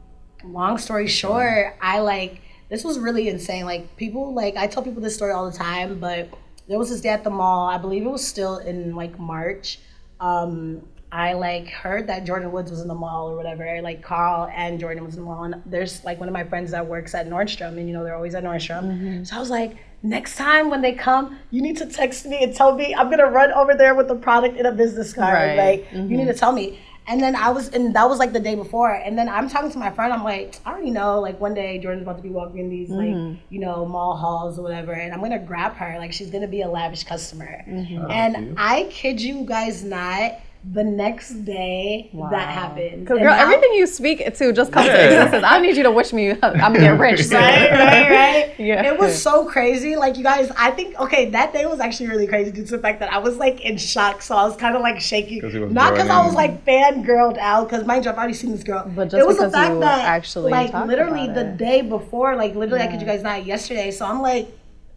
long story short, I like this was really insane. Like people, like I tell people this story all the time, but there was this day at the mall. I believe it was still in like March. Um, I like heard that Jordyn Woods was in the mall or whatever. Like Karl and Jordyn was in the mall, and there's like one of my friends that works at Nordstrom, and you know they're always at Nordstrom. So I was like, next time when they come, you need to text me and tell me I'm gonna run over there with the product in a business card. Right. Like you need to mm-hmm. tell me. And then I was, and that was like the day before. And then I'm talking to my friend. I'm like, I already know. Like one day Jordyn's about to be walking in these like mm-hmm. you know mall halls or whatever, and I'm gonna grab her. Like she's gonna be a lavish customer. Mm-hmm. And I kid you guys not. The next day that happened. Because girl, now- everything you speak to just comes to Yeah. existence. I need you to wish me I'm getting rich. soon. right, right, right. Yeah. It was so crazy. Like you guys, I think okay, that day was actually really crazy due to the fact that I was like in shock, so I was kind of like shaking. 'Cause it Not because I was Jordyn. like fangirled out, because mind you, I've already seen this girl. But just it was the because fact you that actually like literally the it. day before, like literally, I kid you guys not yesterday. So I'm like,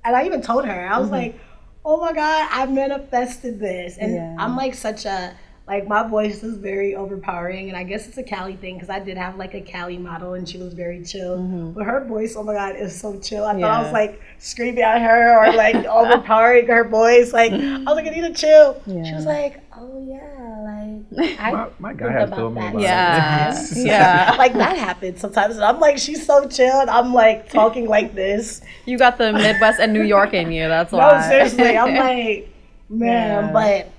and I even told her, I was Mm-hmm. like. oh my god, I manifested this, and Yeah. I'm like such a like my voice is very overpowering, and I guess it's a Cali thing because I did have like a Cali model, and she was very chill, but her voice, oh my god, is so chill. I thought I Mm-hmm. Was like screaming at her or like overpowering her voice, like I was like, I need to chill. She was like, oh yeah, like I My, my guy think has about told me about Yeah. it. Yeah. like that happens sometimes. And I'm like, she's so chill, and I'm like talking like this. You got the Midwest and New York in you. That's No, why. seriously, I'm like, man, Yeah. but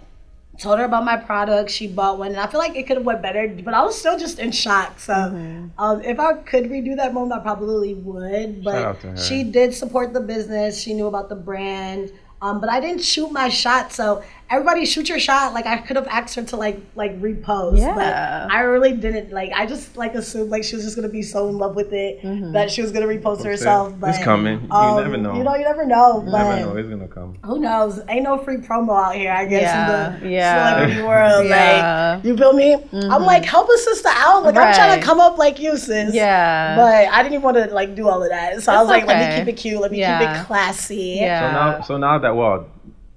told her about my product. She bought one, and I feel like it could have went better, but I was still just in shock. So, Mm-hmm. um, if I could redo that moment, I probably would. Shout out to But she did support the business. She knew about the brand. Um, but I didn't shoot my shot, so everybody shoot your shot. Like I could have asked her to like like repost, Yeah. but I really didn't. Like I just like assumed like she was just gonna be so in love with it Mm-hmm. that she was gonna repost Post it. herself. But It's coming. You um, never know. You know, you never know. You but never know. It's gonna come. who knows? Ain't no free promo out here, I guess, Yeah, in the yeah. celebrity world. Yeah. Mm-hmm. Like, you feel me? I'm like, help a sister out. Like, I'm trying to come up like you, sis. Yeah. But I didn't even want to like do all of that. So I was like, let me keep it cute. Let me Yeah. keep it classy. Yeah. So now, so now that well,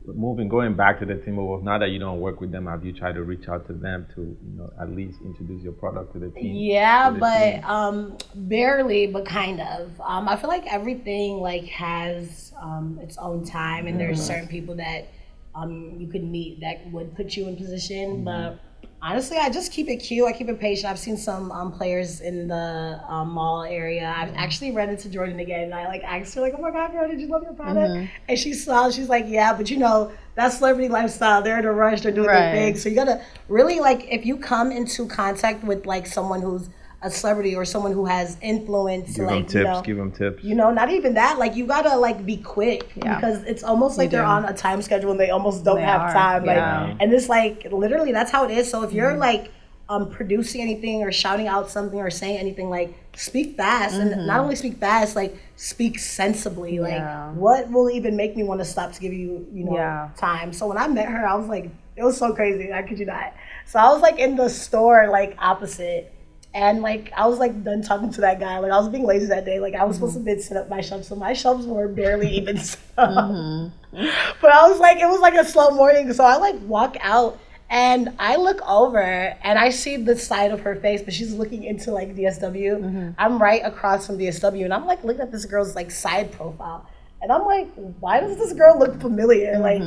moving going back to the Timberwolves. Now that you don't work with them, have you tried to reach out to them to you know at least introduce your product to the team? Yeah, the but team? um, barely, but kind of. Um, I feel like everything like has um, its own time, and there's certain people that um, you could meet that would put you in position. But honestly, I just keep it cute. I keep it patient. I've seen some um, players in the um, mall area. I've actually ran into Jordyn again, and I like asked her like, "Oh my God, girl, did you love your product?" And she smiled. She's like, "Yeah, but you know." That's celebrity lifestyle. They're in a rush. They're doing Right. their thing. So you gotta really like if you come into contact with like someone who's a celebrity or someone who has influence, Give like them tips. you know, give them tips. you know, not even that. Like you gotta like be quick Yeah. because it's almost like You they're do. on a time schedule and they almost don't They have are, time. Like, yeah. Mm-hmm. and it's like literally that's how it is. So if you're like um producing anything or shouting out something or saying anything, like speak fast and not only speak fast, like speak sensibly. Mm-hmm. Yeah. Like what will even make me want to stop to give you, you know, Yeah. time. So when I met her, I was like, it was so crazy. I could you not. So I was like in the store, like opposite. And like I was like done talking to that guy. Like I was being lazy that day. Like I was supposed to mm-hmm. be set up my shelves, so my shelves were barely even set up. Mm-hmm. But I was like, it was like a slow morning, so I like walk out and I look over and I see the side of her face, but she's looking into like DSW. Mm-hmm. I'm right across from DSW, and I'm like looking at this girl's like side profile. And I'm like, why does this girl look familiar? Like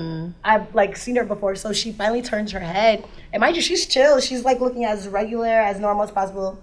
I've like seen her before. So she finally turns her head. And mind you, she's chill. She's like looking as regular, as normal as possible.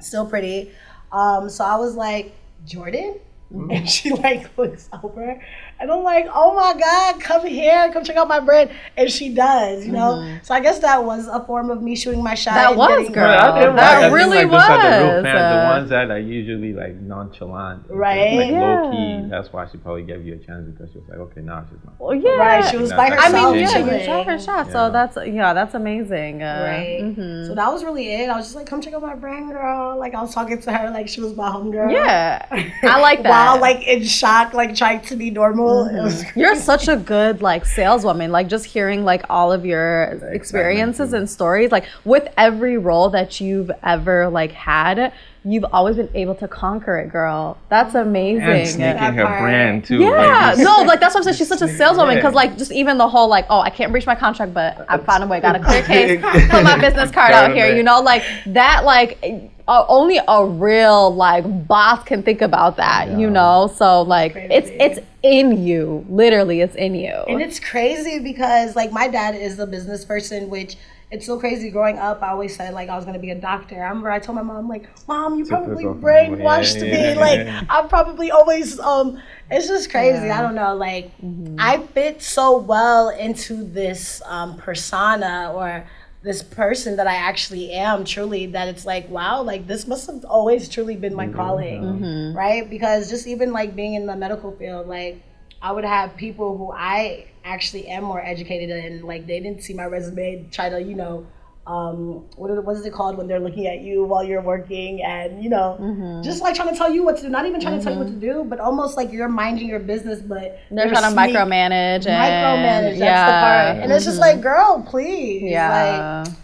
Still pretty. Um, so I was like, Jordyn? And she like looks over. And I'm like, oh my God, come here, come check out my brand. And she does, you know? So I guess that was a form of me shooting my shot. That and was, getting- girl. Yeah, I think, That like, I think, really like, those are the real was, fans, uh, the ones that are usually like nonchalant, Right. Like low key. That's why she probably gave you a chance because she was like, okay, now she's not. Well, yeah. Right, she was by I I mean, yeah, chilling. you shot her shot, Yeah. so that's yeah, that's amazing. Uh, Right. mhm. So that was really it. I was just like, come check out my brand, girl. Like I was talking to her like she was my homegirl. Yeah, I like that. While like in shock, like trying to be normal. Mm-hmm. It was You're such a good like saleswoman. Like just hearing like all of your experiences too. and stories. Like with every role that you've ever like had, you've always been able to conquer it, girl. That's amazing. And sneaking That her part. brand too. Yeah, like, no, like that's what I'm saying. She's such a saleswoman because, like, just even the whole like, oh, I can't breach my contract, but I found a way, got a clear case, put my business card out here, you know, like that, like, uh, only a real like boss can think about that, you know. So like, it's Crazy. it's in you, literally, it's in you. And it's crazy because like my dad is a business person, which it's so crazy. Growing up, I always said like I was gonna be a doctor. I remember I told my mom like, "Mom, you probably brainwashed Yeah, me. yeah, like yeah. I'm probably always um." It's just crazy. Yeah. I don't know. Like I fit so well into this um, persona or this person that I actually am truly that it's like wow like this must have always truly been my mm-hmm. calling mm-hmm. right? Because just even like being in the medical field like I would have people who I actually am more educated in like they didn't see my resume try to you know um what is, what is it called when they're looking at you while you're working and you know mm-hmm. just like trying to tell you what to do not even trying to tell you what to mm-hmm. do but almost like you're minding your business but They're trying to sneak- micromanage and micromanage that's yeah, the part. And it's just like mm-hmm. girl please yeah. like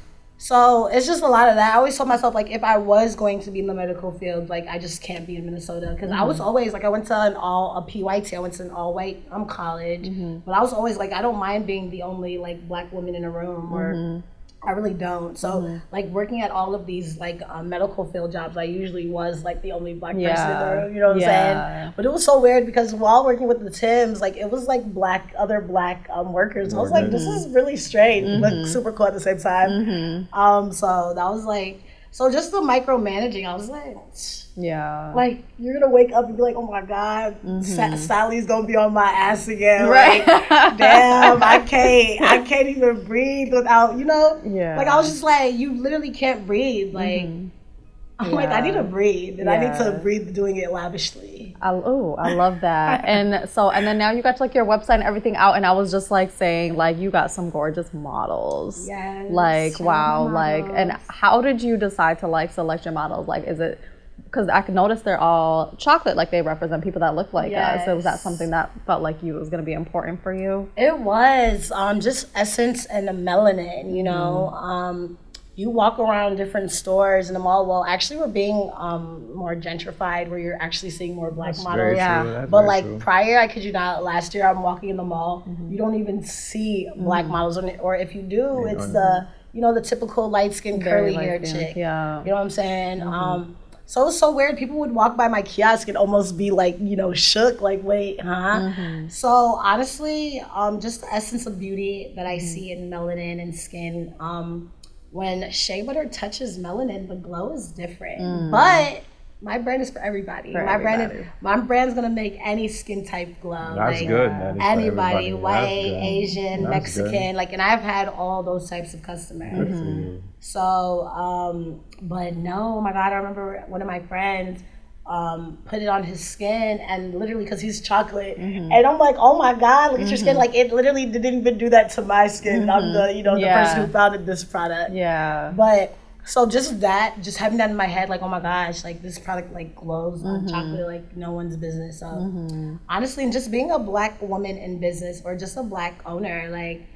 So it's just a lot of that. I always told myself like if I was going to be in the medical field, like I just can't be in Minnesota because I was always like I went to an all a PYT, I went to an all white um college, but I was always like I don't mind being the only like black woman in a room or. I really don't. So, like working at all of these like uh, medical field jobs, I usually was like the only black person in the room. You know what I'm saying? But it was so weird because while working with the Tims, like it was like black other black um, workers. I was like, this is really strange, but super cool at the same time. Um, so that was like, so just the micromanaging. I was like, Yeah. like you're gonna wake up and be like, oh my god, Sa- mm-hmm. Sally's gonna be on my ass again. Right. Like, damn, I can't, I can't even breathe without, you know. Yeah. Like I was just like, you literally can't breathe. Like. Mm-hmm. I'm like, I need to breathe, and I need to breathe doing it lavishly. I, oh, I love that. and so, and then now you got like your website and everything out, and I was just like saying, like, you got some gorgeous models. Yes, Like, wow. out Like, and how did you decide to like select your models? Like, is it because I could notice they're all chocolate, like they represent people that look like us. So was that something that felt like you was going to be important for you? It was um, just essence and the melanin, you know. Um, you walk around different stores in the mall. Well, actually, we're being um, more gentrified, where you're actually seeing more black Very models. Yeah. true. That's But very like true. prior, I could you not, last year I'm walking in the mall. You don't even see black models, on it, or if you do, it's on- the you know the typical light skinned Very curly hair chick. yeah. You know what I'm saying? Um, so it was so weird. People would walk by my kiosk and almost be like, you know, shook, like, wait, huh? So honestly, um, just the essence of beauty that I see in melanin and skin. Um, when shea butter touches melanin, the glow is different. But my brand is for everybody. For my brand is my brand's gonna make any skin type glow. That's like, good. That is for Anybody, white, good. Asian, That's Mexican, good. like, and I've had all those types of customers. Good for you. So, um, but no, oh my God, I remember one of my friends um, put it on his skin and literally because he's chocolate. Mm-hmm. And I'm like, oh my God, look at your skin. Like it literally didn't even do that to my skin. I'm the, you know, the Mm-hmm. Yeah. person who founded this product. Yeah. But so just that, just having that in my head, like, oh my gosh, like this product like glows on mm-hmm. chocolate like no one's business. So mm-hmm. honestly, and just being a black woman in business or just a black owner, like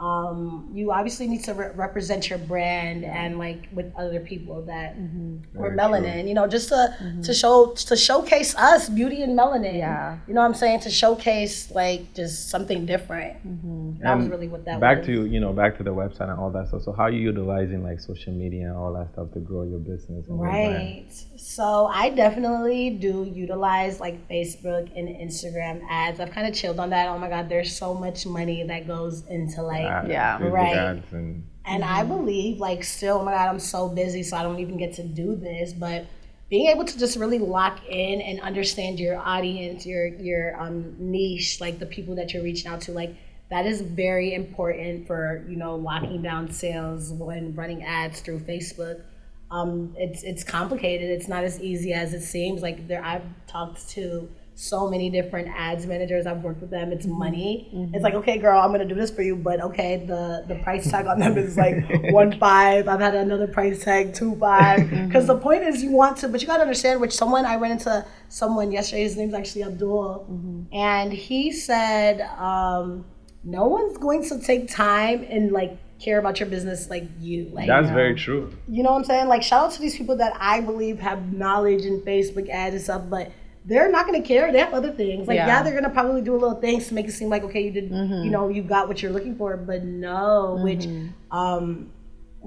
um, you obviously need to re- represent your brand and like with other people that mm-hmm. we're Very melanin, you know, just to mm-hmm. to show to showcase us beauty and melanin. Yeah. you know what I'm saying? To showcase like just something different. Mm-hmm. That was really what that back was. to you know back to the website and all that stuff. So how are you utilizing like social media and all that stuff to grow your business? And your? Right. So I definitely do utilize like Facebook and Instagram ads. I've kind of chilled on that. Oh my God, there's so much money that goes into like, Ad- Yeah. Right. ads and and I believe like still, oh my God, I'm so busy, so I don't even get to do this. But being able to just really lock in and understand your audience, your your um, niche, like the people that you're reaching out to, like that is very important for you know locking down sales when running ads through Facebook. Um, it's it's complicated. It's not as easy as it seems. Like there, I've talked to so many different ads managers. I've worked with them. It's mm-hmm. money. It's mm-hmm. like okay, girl, I'm gonna do this for you, but okay, the the price tag on them is like one five. I've had another price tag two five. Mm-hmm. Because the point is, you want to, but you gotta understand. Which someone I ran into someone yesterday. His name's actually Abdul, and he said, um, no one's going to take time and like care about your business like you. Like that's very true. you know what I'm saying? Like, shout out to these people that I believe have knowledge in Facebook ads and stuff, but they're not going to care. They have other things. Like, yeah, Yeah. they're going to probably do a little things to make it seem like, okay, you did, you know, you got what you're looking for, but no, which, um,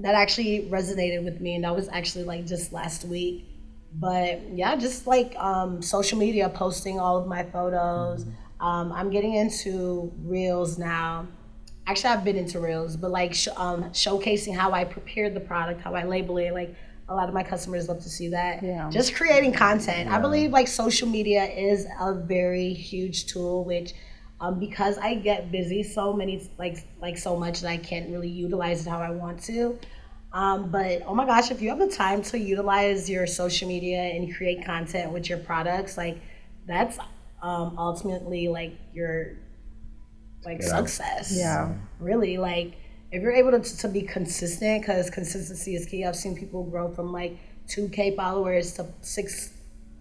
that actually resonated with me. And that was actually like just last week. But yeah, just like um, social media, posting all of my photos. Um, I'm getting into reels now actually I've been into reels, but like sh- um, showcasing how I prepared the product, how I label it. Like a lot of my customers love to see that. Yeah. Just creating content. I believe like social media is a very huge tool, which um, because I get busy so many like like so much that I can't really utilize it how I want to. Um, but oh my gosh, if you have the time to utilize your social media and create content with your products, like that's um, ultimately like your like Get out. success Yeah. really like if you're able to, to be consistent because consistency is key. I've seen people grow from like 2k followers to six,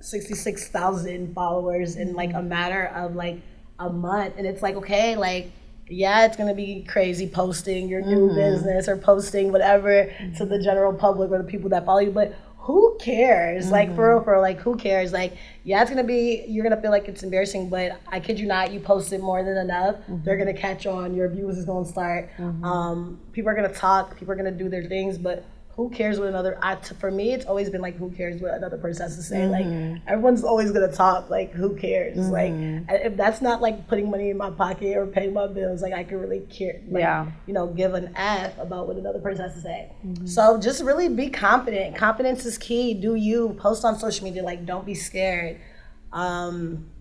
66,000 followers in like a mm-hmm. matter of like a month. And it's like okay like yeah, it's gonna be crazy posting your new mm-hmm. business or posting whatever to the mm-hmm. general public or the people that follow you, but who cares? Like for real, mm-hmm. for real, like who cares? Like, yeah, it's gonna be you're gonna feel like it's embarrassing, but I kid you not, you posted more than enough. They're mm-hmm. gonna catch on. Your views is gonna start. Mm-hmm. Um, people are gonna talk. People are gonna do their things, but who cares what another? I, for me, it's always been like, who cares what another person has to say? Like, mm-hmm. everyone's always gonna talk. Like, who cares? Like, mm-hmm. if that's not like putting money in my pocket or paying my bills, like I can really care. Like, Yeah. you know, give an F about what another person has to say. Mm-hmm. So just really be confident. Confidence is key. Do you post on social media? Like, don't be scared. Um,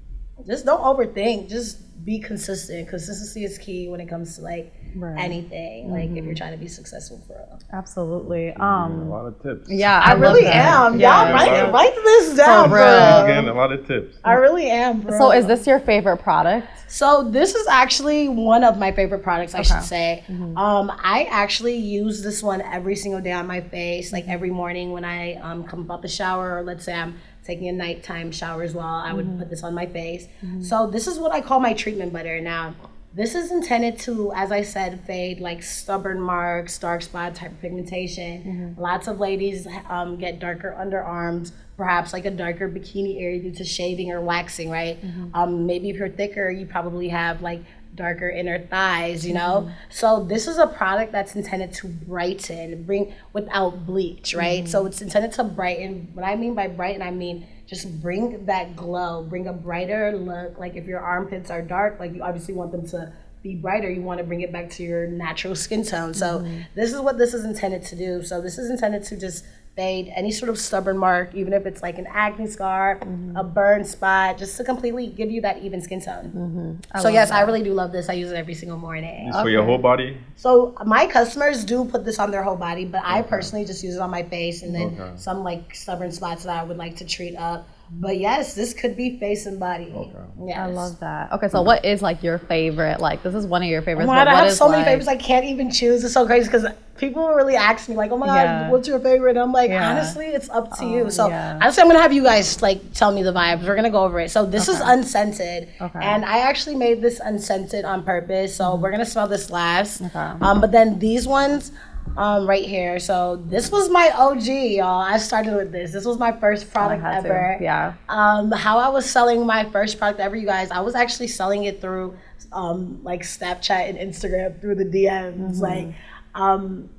just don't overthink. Just be consistent. Cuz consistency is key when it comes to like Right. anything. Like if you're trying to be successful for real. Absolutely. a Um, lot of tips. yeah, I, I, really am. Yeah, Y'all write, yeah. write this down, For bro. real. Again, a lot of tips. I really am, bro. So, is this your favorite product? So this is actually one of my favorite products, I Okay. should say. Um, I actually use this one every single day on my face, like every morning when I um, come up out the shower, or let's say I'm taking a nighttime shower as well. I would put this on my face. So this is what I call my treatment butter. Now, this is intended to, as I said, fade like stubborn marks, dark spot type of pigmentation. Lots of ladies um, get darker underarms, perhaps like a darker bikini area due to shaving or waxing, right? Um, maybe if you're thicker, you probably have like darker inner thighs, you know? Mm-hmm. So this is a product that's intended to brighten, bring without bleach, right? Mm-hmm. So it's intended to brighten. What I mean by brighten, I mean just bring that glow, bring a brighter look. Like if your armpits are dark, like you obviously want them to be brighter, you want to bring it back to your natural skin tone. So mm-hmm. this is what this is intended to do. So this is intended to just fade any sort of stubborn mark, even if it's like an acne scar, a burn spot, just to completely give you that even skin tone. So yes, I really do love this. I use it every single morning. It's for your whole body. So my customers do put this on their whole body, but I personally just use it on my face and then Okay. some like stubborn spots that I would like to treat up. But yes, this could be face and body. Okay. Yes. I love that. Okay, so what is like your favorite? Like, this is one of your favorites. Oh favorites. my but God, I have is, so many like- favorites. I can't even choose. It's so crazy because people really ask me like, "Oh my god, Yeah. what's your favorite?" And I'm like, Yeah. honestly, it's up to Oh, you. So yeah. honestly, I'm gonna have you guys like tell me the vibes. We're gonna go over it. So this is unscented, Okay. and I actually made this unscented on purpose. So we're gonna smell this last. Okay. Um, but then these ones. Um, right here. So this was my OG, y'all. I started with this. This was my first product had to. ever Yeah. um, how I was selling my first product ever, you guys, I was actually selling it through um, like Snapchat and Instagram through the DMs. Mm-hmm. Like, um,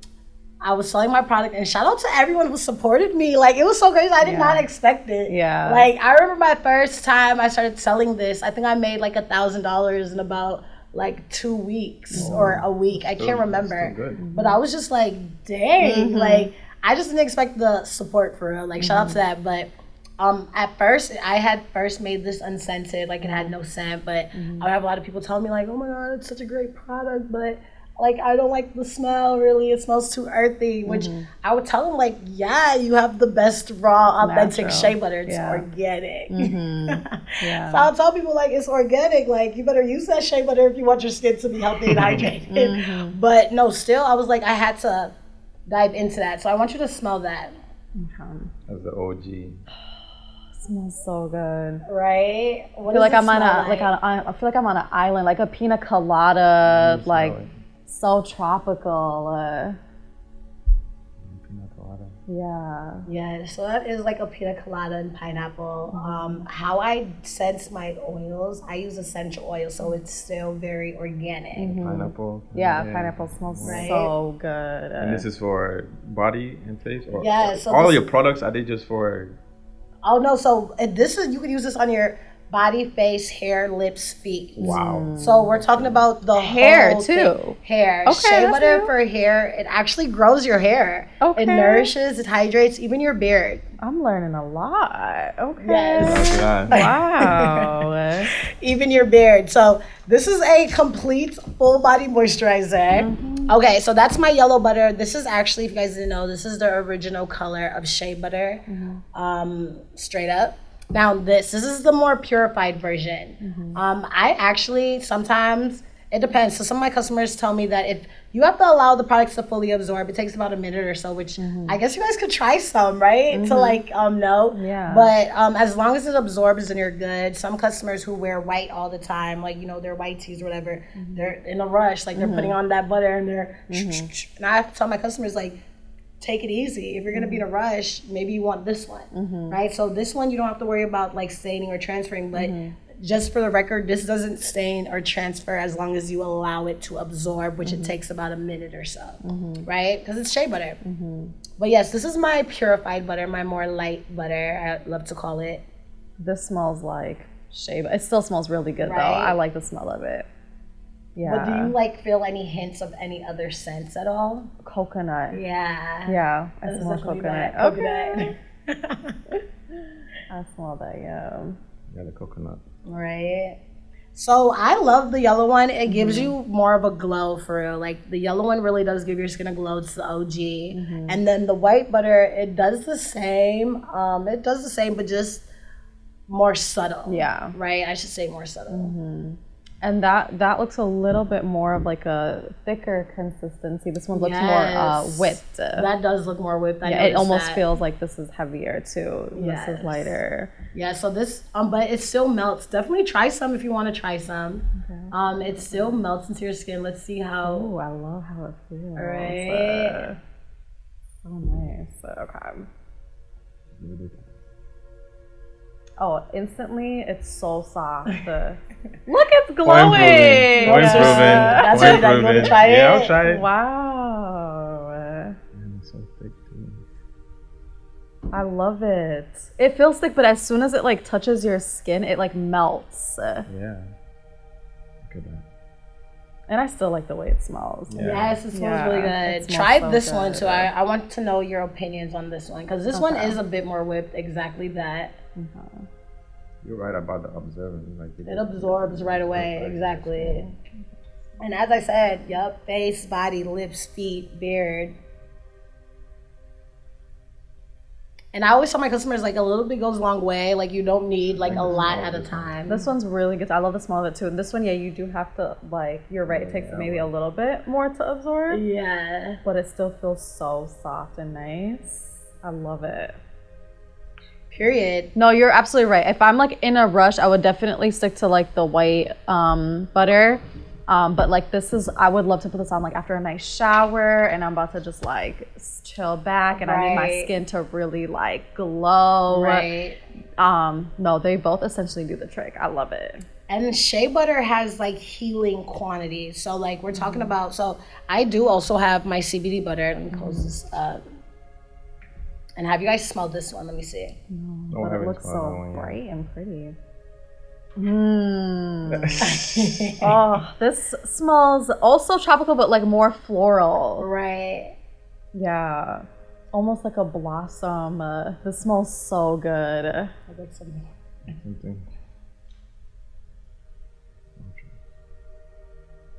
I was selling my product, and shout out to everyone who supported me. Like, it was so crazy. I did Yeah. not expect it. Yeah. Like, I remember my first time I started selling this. I think I made like a thousand dollars in about like two weeks or a week. I Still- can't remember. But I was just like, dang, Mm-hmm. like I just didn't expect the support for real. Like shout out to that. But um at first I had first made this unscented, like it had no scent, but Mm-hmm. I would have a lot of people telling me like, Oh my god, it's such a great product, but like I don't like the smell really. It smells too earthy. Which Mm-hmm. I would tell them like, yeah, you have the best raw, authentic Natural. shea butter. It's Yeah. Mm-hmm. organic. Yeah. So I'll tell people like it's organic. Like you better use that shea butter if you want your skin to be healthy and hydrated. Mm-hmm. But no, still I was like I had to dive into that. So I want you to smell that, Okay. That's the OG. smells so good. right? What I feel like I'm on a like on, I feel like I'm on an island, like a pina colada, Mm, like smell it. So tropical. Uh, Pina colada. yeah. Yeah, so that is like a pina colada and pineapple. Um, how I sense my oils, I use essential oil, so it's still very organic. Pineapple. Mm-hmm. Yeah, pineapple smells Right. so good. And this is for body and face, or Yeah, so all this- your products are they just for? Oh no, so this is you can use this on your body, face, hair, lips, feet. Wow. So we're talking about the Hair, whole too. thing. Hair. Okay, Shea butter new. for hair. It actually grows your hair. Okay. It nourishes. It hydrates even your beard. I'm learning a lot. Okay. Yes. Yeah. Wow. Even your beard. So this is a complete full body moisturizer. Mm-hmm. Okay, so that's my yellow butter. This is actually, if you guys didn't know, this is the original color of shea butter. Mm-hmm. Um, straight up. Now this this is the more purified version. Mm-hmm. Um, I actually sometimes It depends. So some of my customers tell me that if you have to allow the products to fully absorb, it takes about a minute or so. Which I guess you guys could try some, right? To like um know. Yeah. But um, as long as it absorbs and you're good, some customers who wear white all the time, like you know their white tees or whatever, they're in a rush, like they're putting on that butter and they're. And I have to tell my customers like take it easy. If you're gonna be in a mm-hmm. rush, maybe you want this one, mm-hmm. right? So this one you don't have to worry about like staining or transferring, but mm-hmm. just for the record, this doesn't stain or transfer as long as you allow it to absorb, which it takes about a minute or so, right? Because it's shea butter. But yes, this is my purified butter, my more light butter. I love to call it. This smells like shea. It still smells really good though. I like the smell of it. Yeah. But do you like feel any hints of any other scents at all? coconut? Yeah. Yeah, I That's smell coconut. that. Okay. Coconut. I smell that. Yeah. Yeah, the coconut. Right. So I love the yellow one. It gives mm-hmm. you more of a glow for real. Like the yellow one really does give your skin a glow. It's the OG. Mm-hmm. And then the white butter, it does the same. Um, it does the same, but just more subtle. Yeah. Right. I should say more subtle. Mm-hmm. And that that looks a little bit more of like a thicker consistency. This one looks more uh, whipped. That does look more whipped. I yeah, it almost that. feels like this is heavier too. This Yes. is lighter. Yeah, so this, um, but it still melts. Definitely try some if you want to try some. Um, it still melts into your skin. Let's see how. Oh, I love how it feels. Right. Uh, so nice. Okay. Oh, instantly it's so soft. Look, it's glowing. improving. More That's improving. That's More what you want to improving. try Yeah, it? I'll try it. Wow. Man, it's so thick too. I love it. It feels thick, but as soon as it like touches your skin, it like melts. Yeah. Look at that. And I still like the way it smells. Yeah. Yes, it smells Yeah, really good. smells Try so this one too. I, I want to know your opinions on this one because this one is a bit more whipped. Exactly that. Mm-hmm. You're right about the observing. Like It absorbs right away. Exactly. And as I said, yup, face, body, lips, feet, beard. And I always tell my customers like a little bit goes a long way. Like you don't need like a lot at a time. This one's really good. I love the smell of it too. And this one, yeah, you do have to like. You're right. It takes maybe a little bit more to absorb, yeah. but it still feels so soft and nice. I love it. Period. No, you're absolutely right. If I'm like in a rush, I would definitely stick to like the white um, butter. Um, but like this is, I would love to put this on like after a nice shower, and I'm about to just like chill back, and I need my skin to really like glow. Right. Um, no, they both essentially do the trick. I love it. And shea butter has like healing quantities. So like we're talking about so I do also have my CBD butter. Let me close this up. And have you guys smelled this one? Let me see. No, But it looks smelled that so one yet. bright and pretty. Mmm. oh, this smells also tropical, but like more floral. Right. Yeah, almost like a blossom. Uh, this smells so good. I'll get some. Something.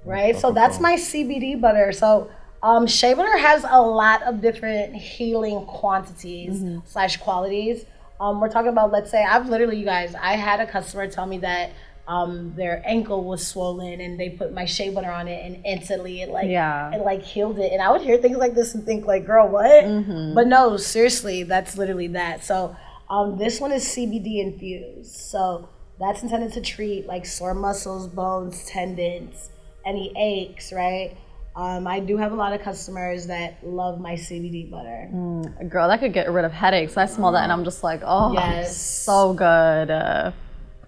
Right. So that's my CBD butter. So um, shea butter has a lot of different healing quantities slash qualities. Um, we're talking about, let's say, I've literally, you guys, I had a customer tell me that um, their ankle was swollen and they put my shea butter on it and instantly it like Yeah. it like healed it. And I would hear things like this and think like, girl, what? But no, seriously, that's literally that. So um, this one is CBD infused. So that's intended to treat like sore muscles, bones, tendons, any aches, right? Um, I do have a lot of customers that love my CBD butter. Girl, that could get rid of headaches. I smell that and I'm just like, oh, Yes. so good. Uh,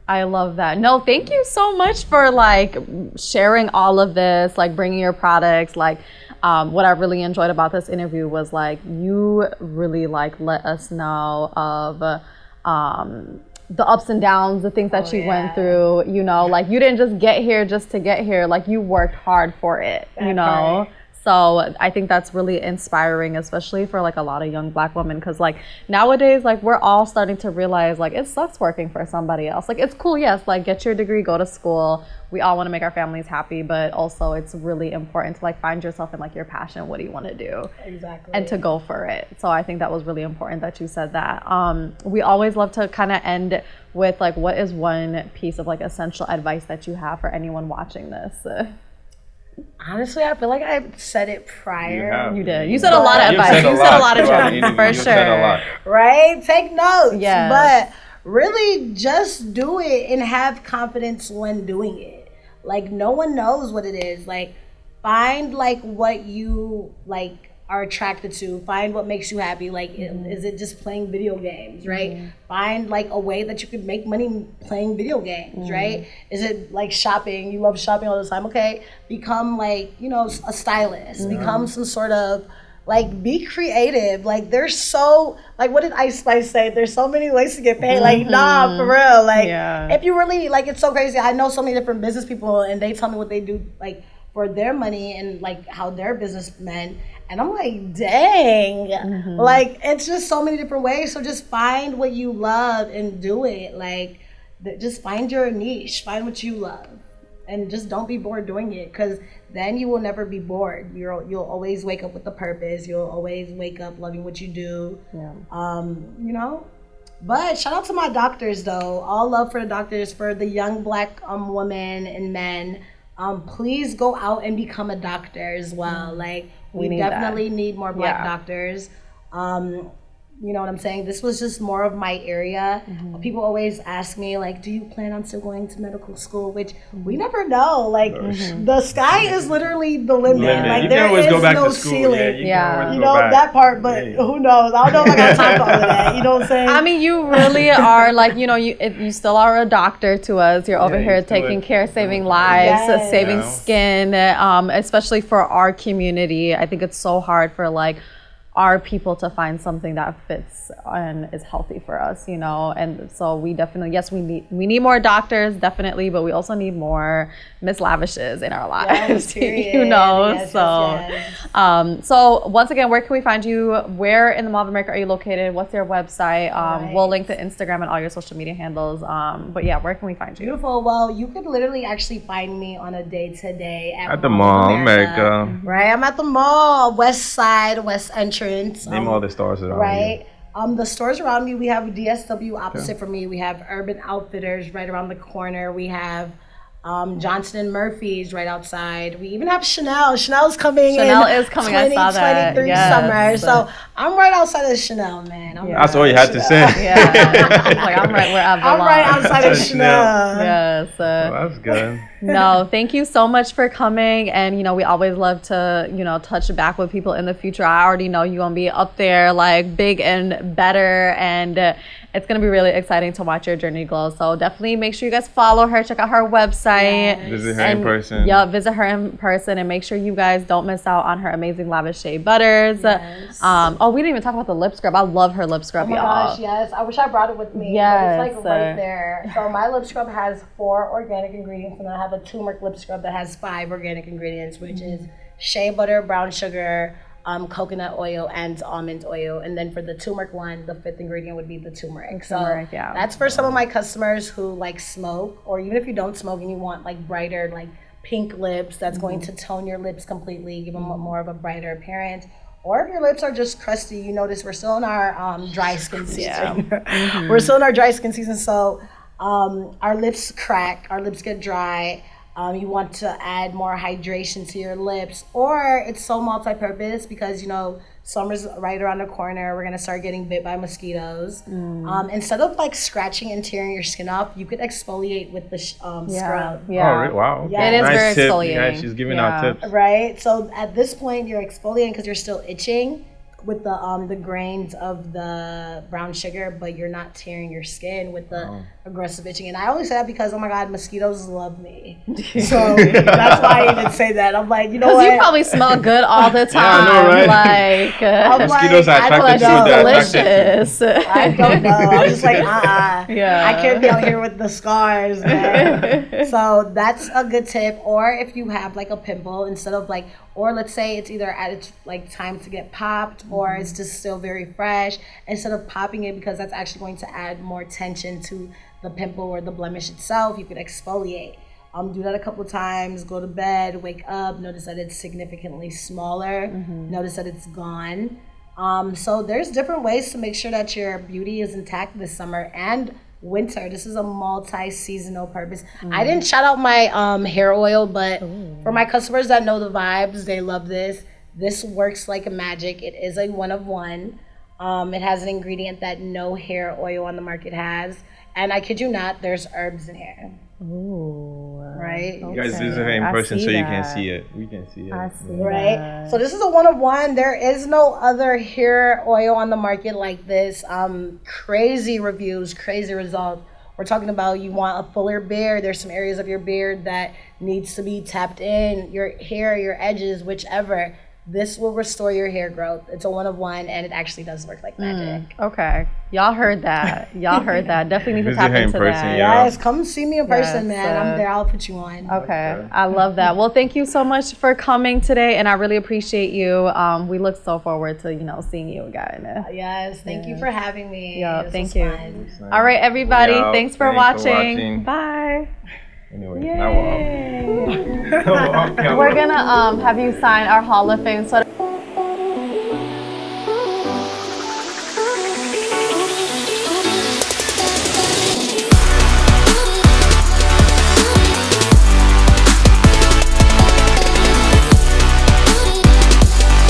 I love that. No, thank you so much for like sharing all of this, like bringing your products. Like, um, what I really enjoyed about this interview was like you really like let us know of um, the ups and downs, the things that oh, you yeah. went through. You know, like you didn't just get here just to get here. Like you worked hard for it. you know. part. So I think that's really inspiring, especially for like a lot of young black women, because like nowadays, like we're all starting to realize like it sucks working for somebody else. Like it's cool, yes, like get your degree, go to school. We all want to make our families happy, but also it's really important to like find yourself in like your passion. What do you want to do? Exactly. and to go for it. So I think that was really important that you said that. Um, we always love to kind of end with like, what is one piece of like essential advice that you have for anyone watching this? Honestly, I feel like I said it prior. have. You did. You said a lot of You advice. said You said a lot lot of throughout the gems, interview. for You said a sure. lot. right? Take notes. Yeah. But really, just do it and have confidence when doing it. Like, no one knows what it is. Like, find like what you like are attracted to. Find what makes you happy. Like, i- is mm-hmm. it just playing video games, right? Mm-hmm. Find like a way that you could make money playing video games, mm-hmm. right? Is it like shopping? You love shopping all the time. Okay, become like you know a stylist. Become some sort of like be creative like there's so like what did ice spice say there's so many ways to get paid like nah for real like Yeah. if you really like it's so crazy i know so many different business people and they tell me what they do like for their money and like how their business businessmen and i'm like dang. Like it's just so many different ways. So just find what you love and do it. Like th- just find your niche. Find what you love. And just don't be bored doing it because then you will never be bored. You'll you'll always wake up with a purpose. You'll always wake up loving what you do. Yeah. um you know? But shout out to my doctors though. All love for the doctors. For the young black um women and men um please go out and become a doctor as well like we, We need that. definitely need more black Yeah. doctors um you know what I'm saying? This was just more of my area. Mm-hmm. People always ask me, like, do you plan on still going to medical school? Which we never know. Like, the sky is literally the limit. Limit. Like, you there can always is go back no to school. ceiling. Yeah, you, Yeah. You know back. that part, but Yeah, yeah. who knows? I don't know if I got time for all of that. You know what I'm saying? I mean, you really are like you know you if you still are a doctor to us. You're over Yeah, here you taking are. care, saving lives, uh, Yes. saving Yeah. skin, um, especially for our community. I think it's so hard for like our people to find something that fits and is healthy for us, you know. And so we definitely yes we need we need more doctors definitely, but we also need more Miss Lavishes in our lives. you know, Yes, yes, so. yes. Um, so once again, where can we find you? Where in the Mall of America are you located? What's your website? Um, We'll link to Instagram and all your social media handles. Um, but yeah, where can we find you? Beautiful. Well, you could literally actually find me on a day to day At the mall, of America. Right, I'm at the mall, West Side, West Entrance. Name um, all the stores around right? Um, the stores around me, we have DSW opposite from me. We have Urban Outfitters right around the corner. We have um, Johnston and Murphy's right outside. We even have Chanel. Chanel's coming Chanel in is coming. I saw that. 2023 Yes. summer. So I'm right outside of Chanel, man. I'm Yeah. right That's all you had to say. Yeah, like I'm right where I belong. I'm right outside of Chanel. Chanel. Yes. uh, Well, that's good. no, thank you so much for coming. And you know, we always love to, you know, touch back with people in the future. I already know you're gonna be up there, like big and better, and it's gonna be really exciting to watch your journey glow. So definitely make sure you guys follow her, check out her website. Yes. Visit her in person. Yeah, visit her in person and make sure you guys don't miss out on her amazing lavish shea butters. Yes. Um, oh, we didn't even talk about the lip scrub. I love her lip scrub, Oh my y'all. gosh, yes. I wish I brought it with me. Yes, But it's like right there. So my lip scrub has four organic ingredients, and then I have a turmeric lip scrub that has five organic ingredients, which is shea butter, brown sugar, um, coconut oil, and almond oil. And then for the turmeric one, the fifth ingredient would be the turmeric. So turmeric, yeah. that's for some of my customers who like smoke, or even if you don't smoke and you want like brighter, like pink lips, that's going Mm-hmm. to tone your lips completely, give them a more of a brighter appearance. Or if your lips are just crusty, you notice we're still in our um, dry skin season. Yeah. we're still in our dry skin season, so um, our lips crack, our lips get dry. Um, you want to add more hydration to your lips, or it's so multi-purpose because you know summer's right around the corner. We're gonna start getting bit by mosquitoes. Mm. Um, instead of like scratching and tearing your skin off, you could exfoliate with the sh- um, Yeah. scrub. Yeah. Oh, really? wow. Yeah. It is nice very tip. exfoliating. Yeah, she's giving out tips. Right. So at this point, you're exfoliating because you're still itching with the um the grains of the brown sugar, but you're not tearing your skin with the Oh. aggressive itching. And I only say that because oh my god, mosquitoes love me. So that's why I even say that. I'm like, you know Because what? you probably smell good all the I time. know, right? Like, uh, I'm Mosquitoes like, are I feel attracted like to I'm that. delicious. I don't know. I'm just like, uh uh Yeah. I can't be out here with the scars, man. so that's a good tip. Or if you have like a pimple, instead of like, or let's say it's either at its like time to get popped, or it's just still very fresh. Instead of popping it because that's actually going to add more tension to the pimple or the blemish itself, you could exfoliate. Um, do that a couple times. Go to bed, wake up, notice that it's significantly smaller. Notice that it's gone. Um, so there's different ways to make sure that your beauty is intact this summer and winter. This is a multi-seasonal purpose. I didn't shout out my um, hair oil, but for my customers that know the vibes, they love this. This works like a magic. It is a one of one. Um, it has an ingredient that no hair oil on the market has, and I kid you not, there's herbs in here. Ooh. Right. You guys, Okay, this is in I person, so you can see it. We can see it. I see right? that. So this is a one of one. There is no other hair oil on the market like this. Um, crazy reviews, crazy results. We're talking about you want a fuller beard. There's some areas of your beard that needs to be tapped in. Your hair, your edges, whichever. This will restore your hair growth. It's a one of one, and it actually does work like magic. Okay. Y'all heard that. Y'all heard that. Definitely need to tap her in into person, that. yeah. Yes, come see me in person, Yes, man. uh, I'm there. I'll put you on. Okay. Okay. I love that. Well, thank you so much for coming today, and I really appreciate you. Um, we look so forward to you know seeing you again. Yes, thank you for having me. Yeah, This thank you. fun. All right, everybody. Thanks for thanks for watching. watching. Bye. Anyway, now Yay. we're We're gonna um, have you sign our Hall of Fame sweater.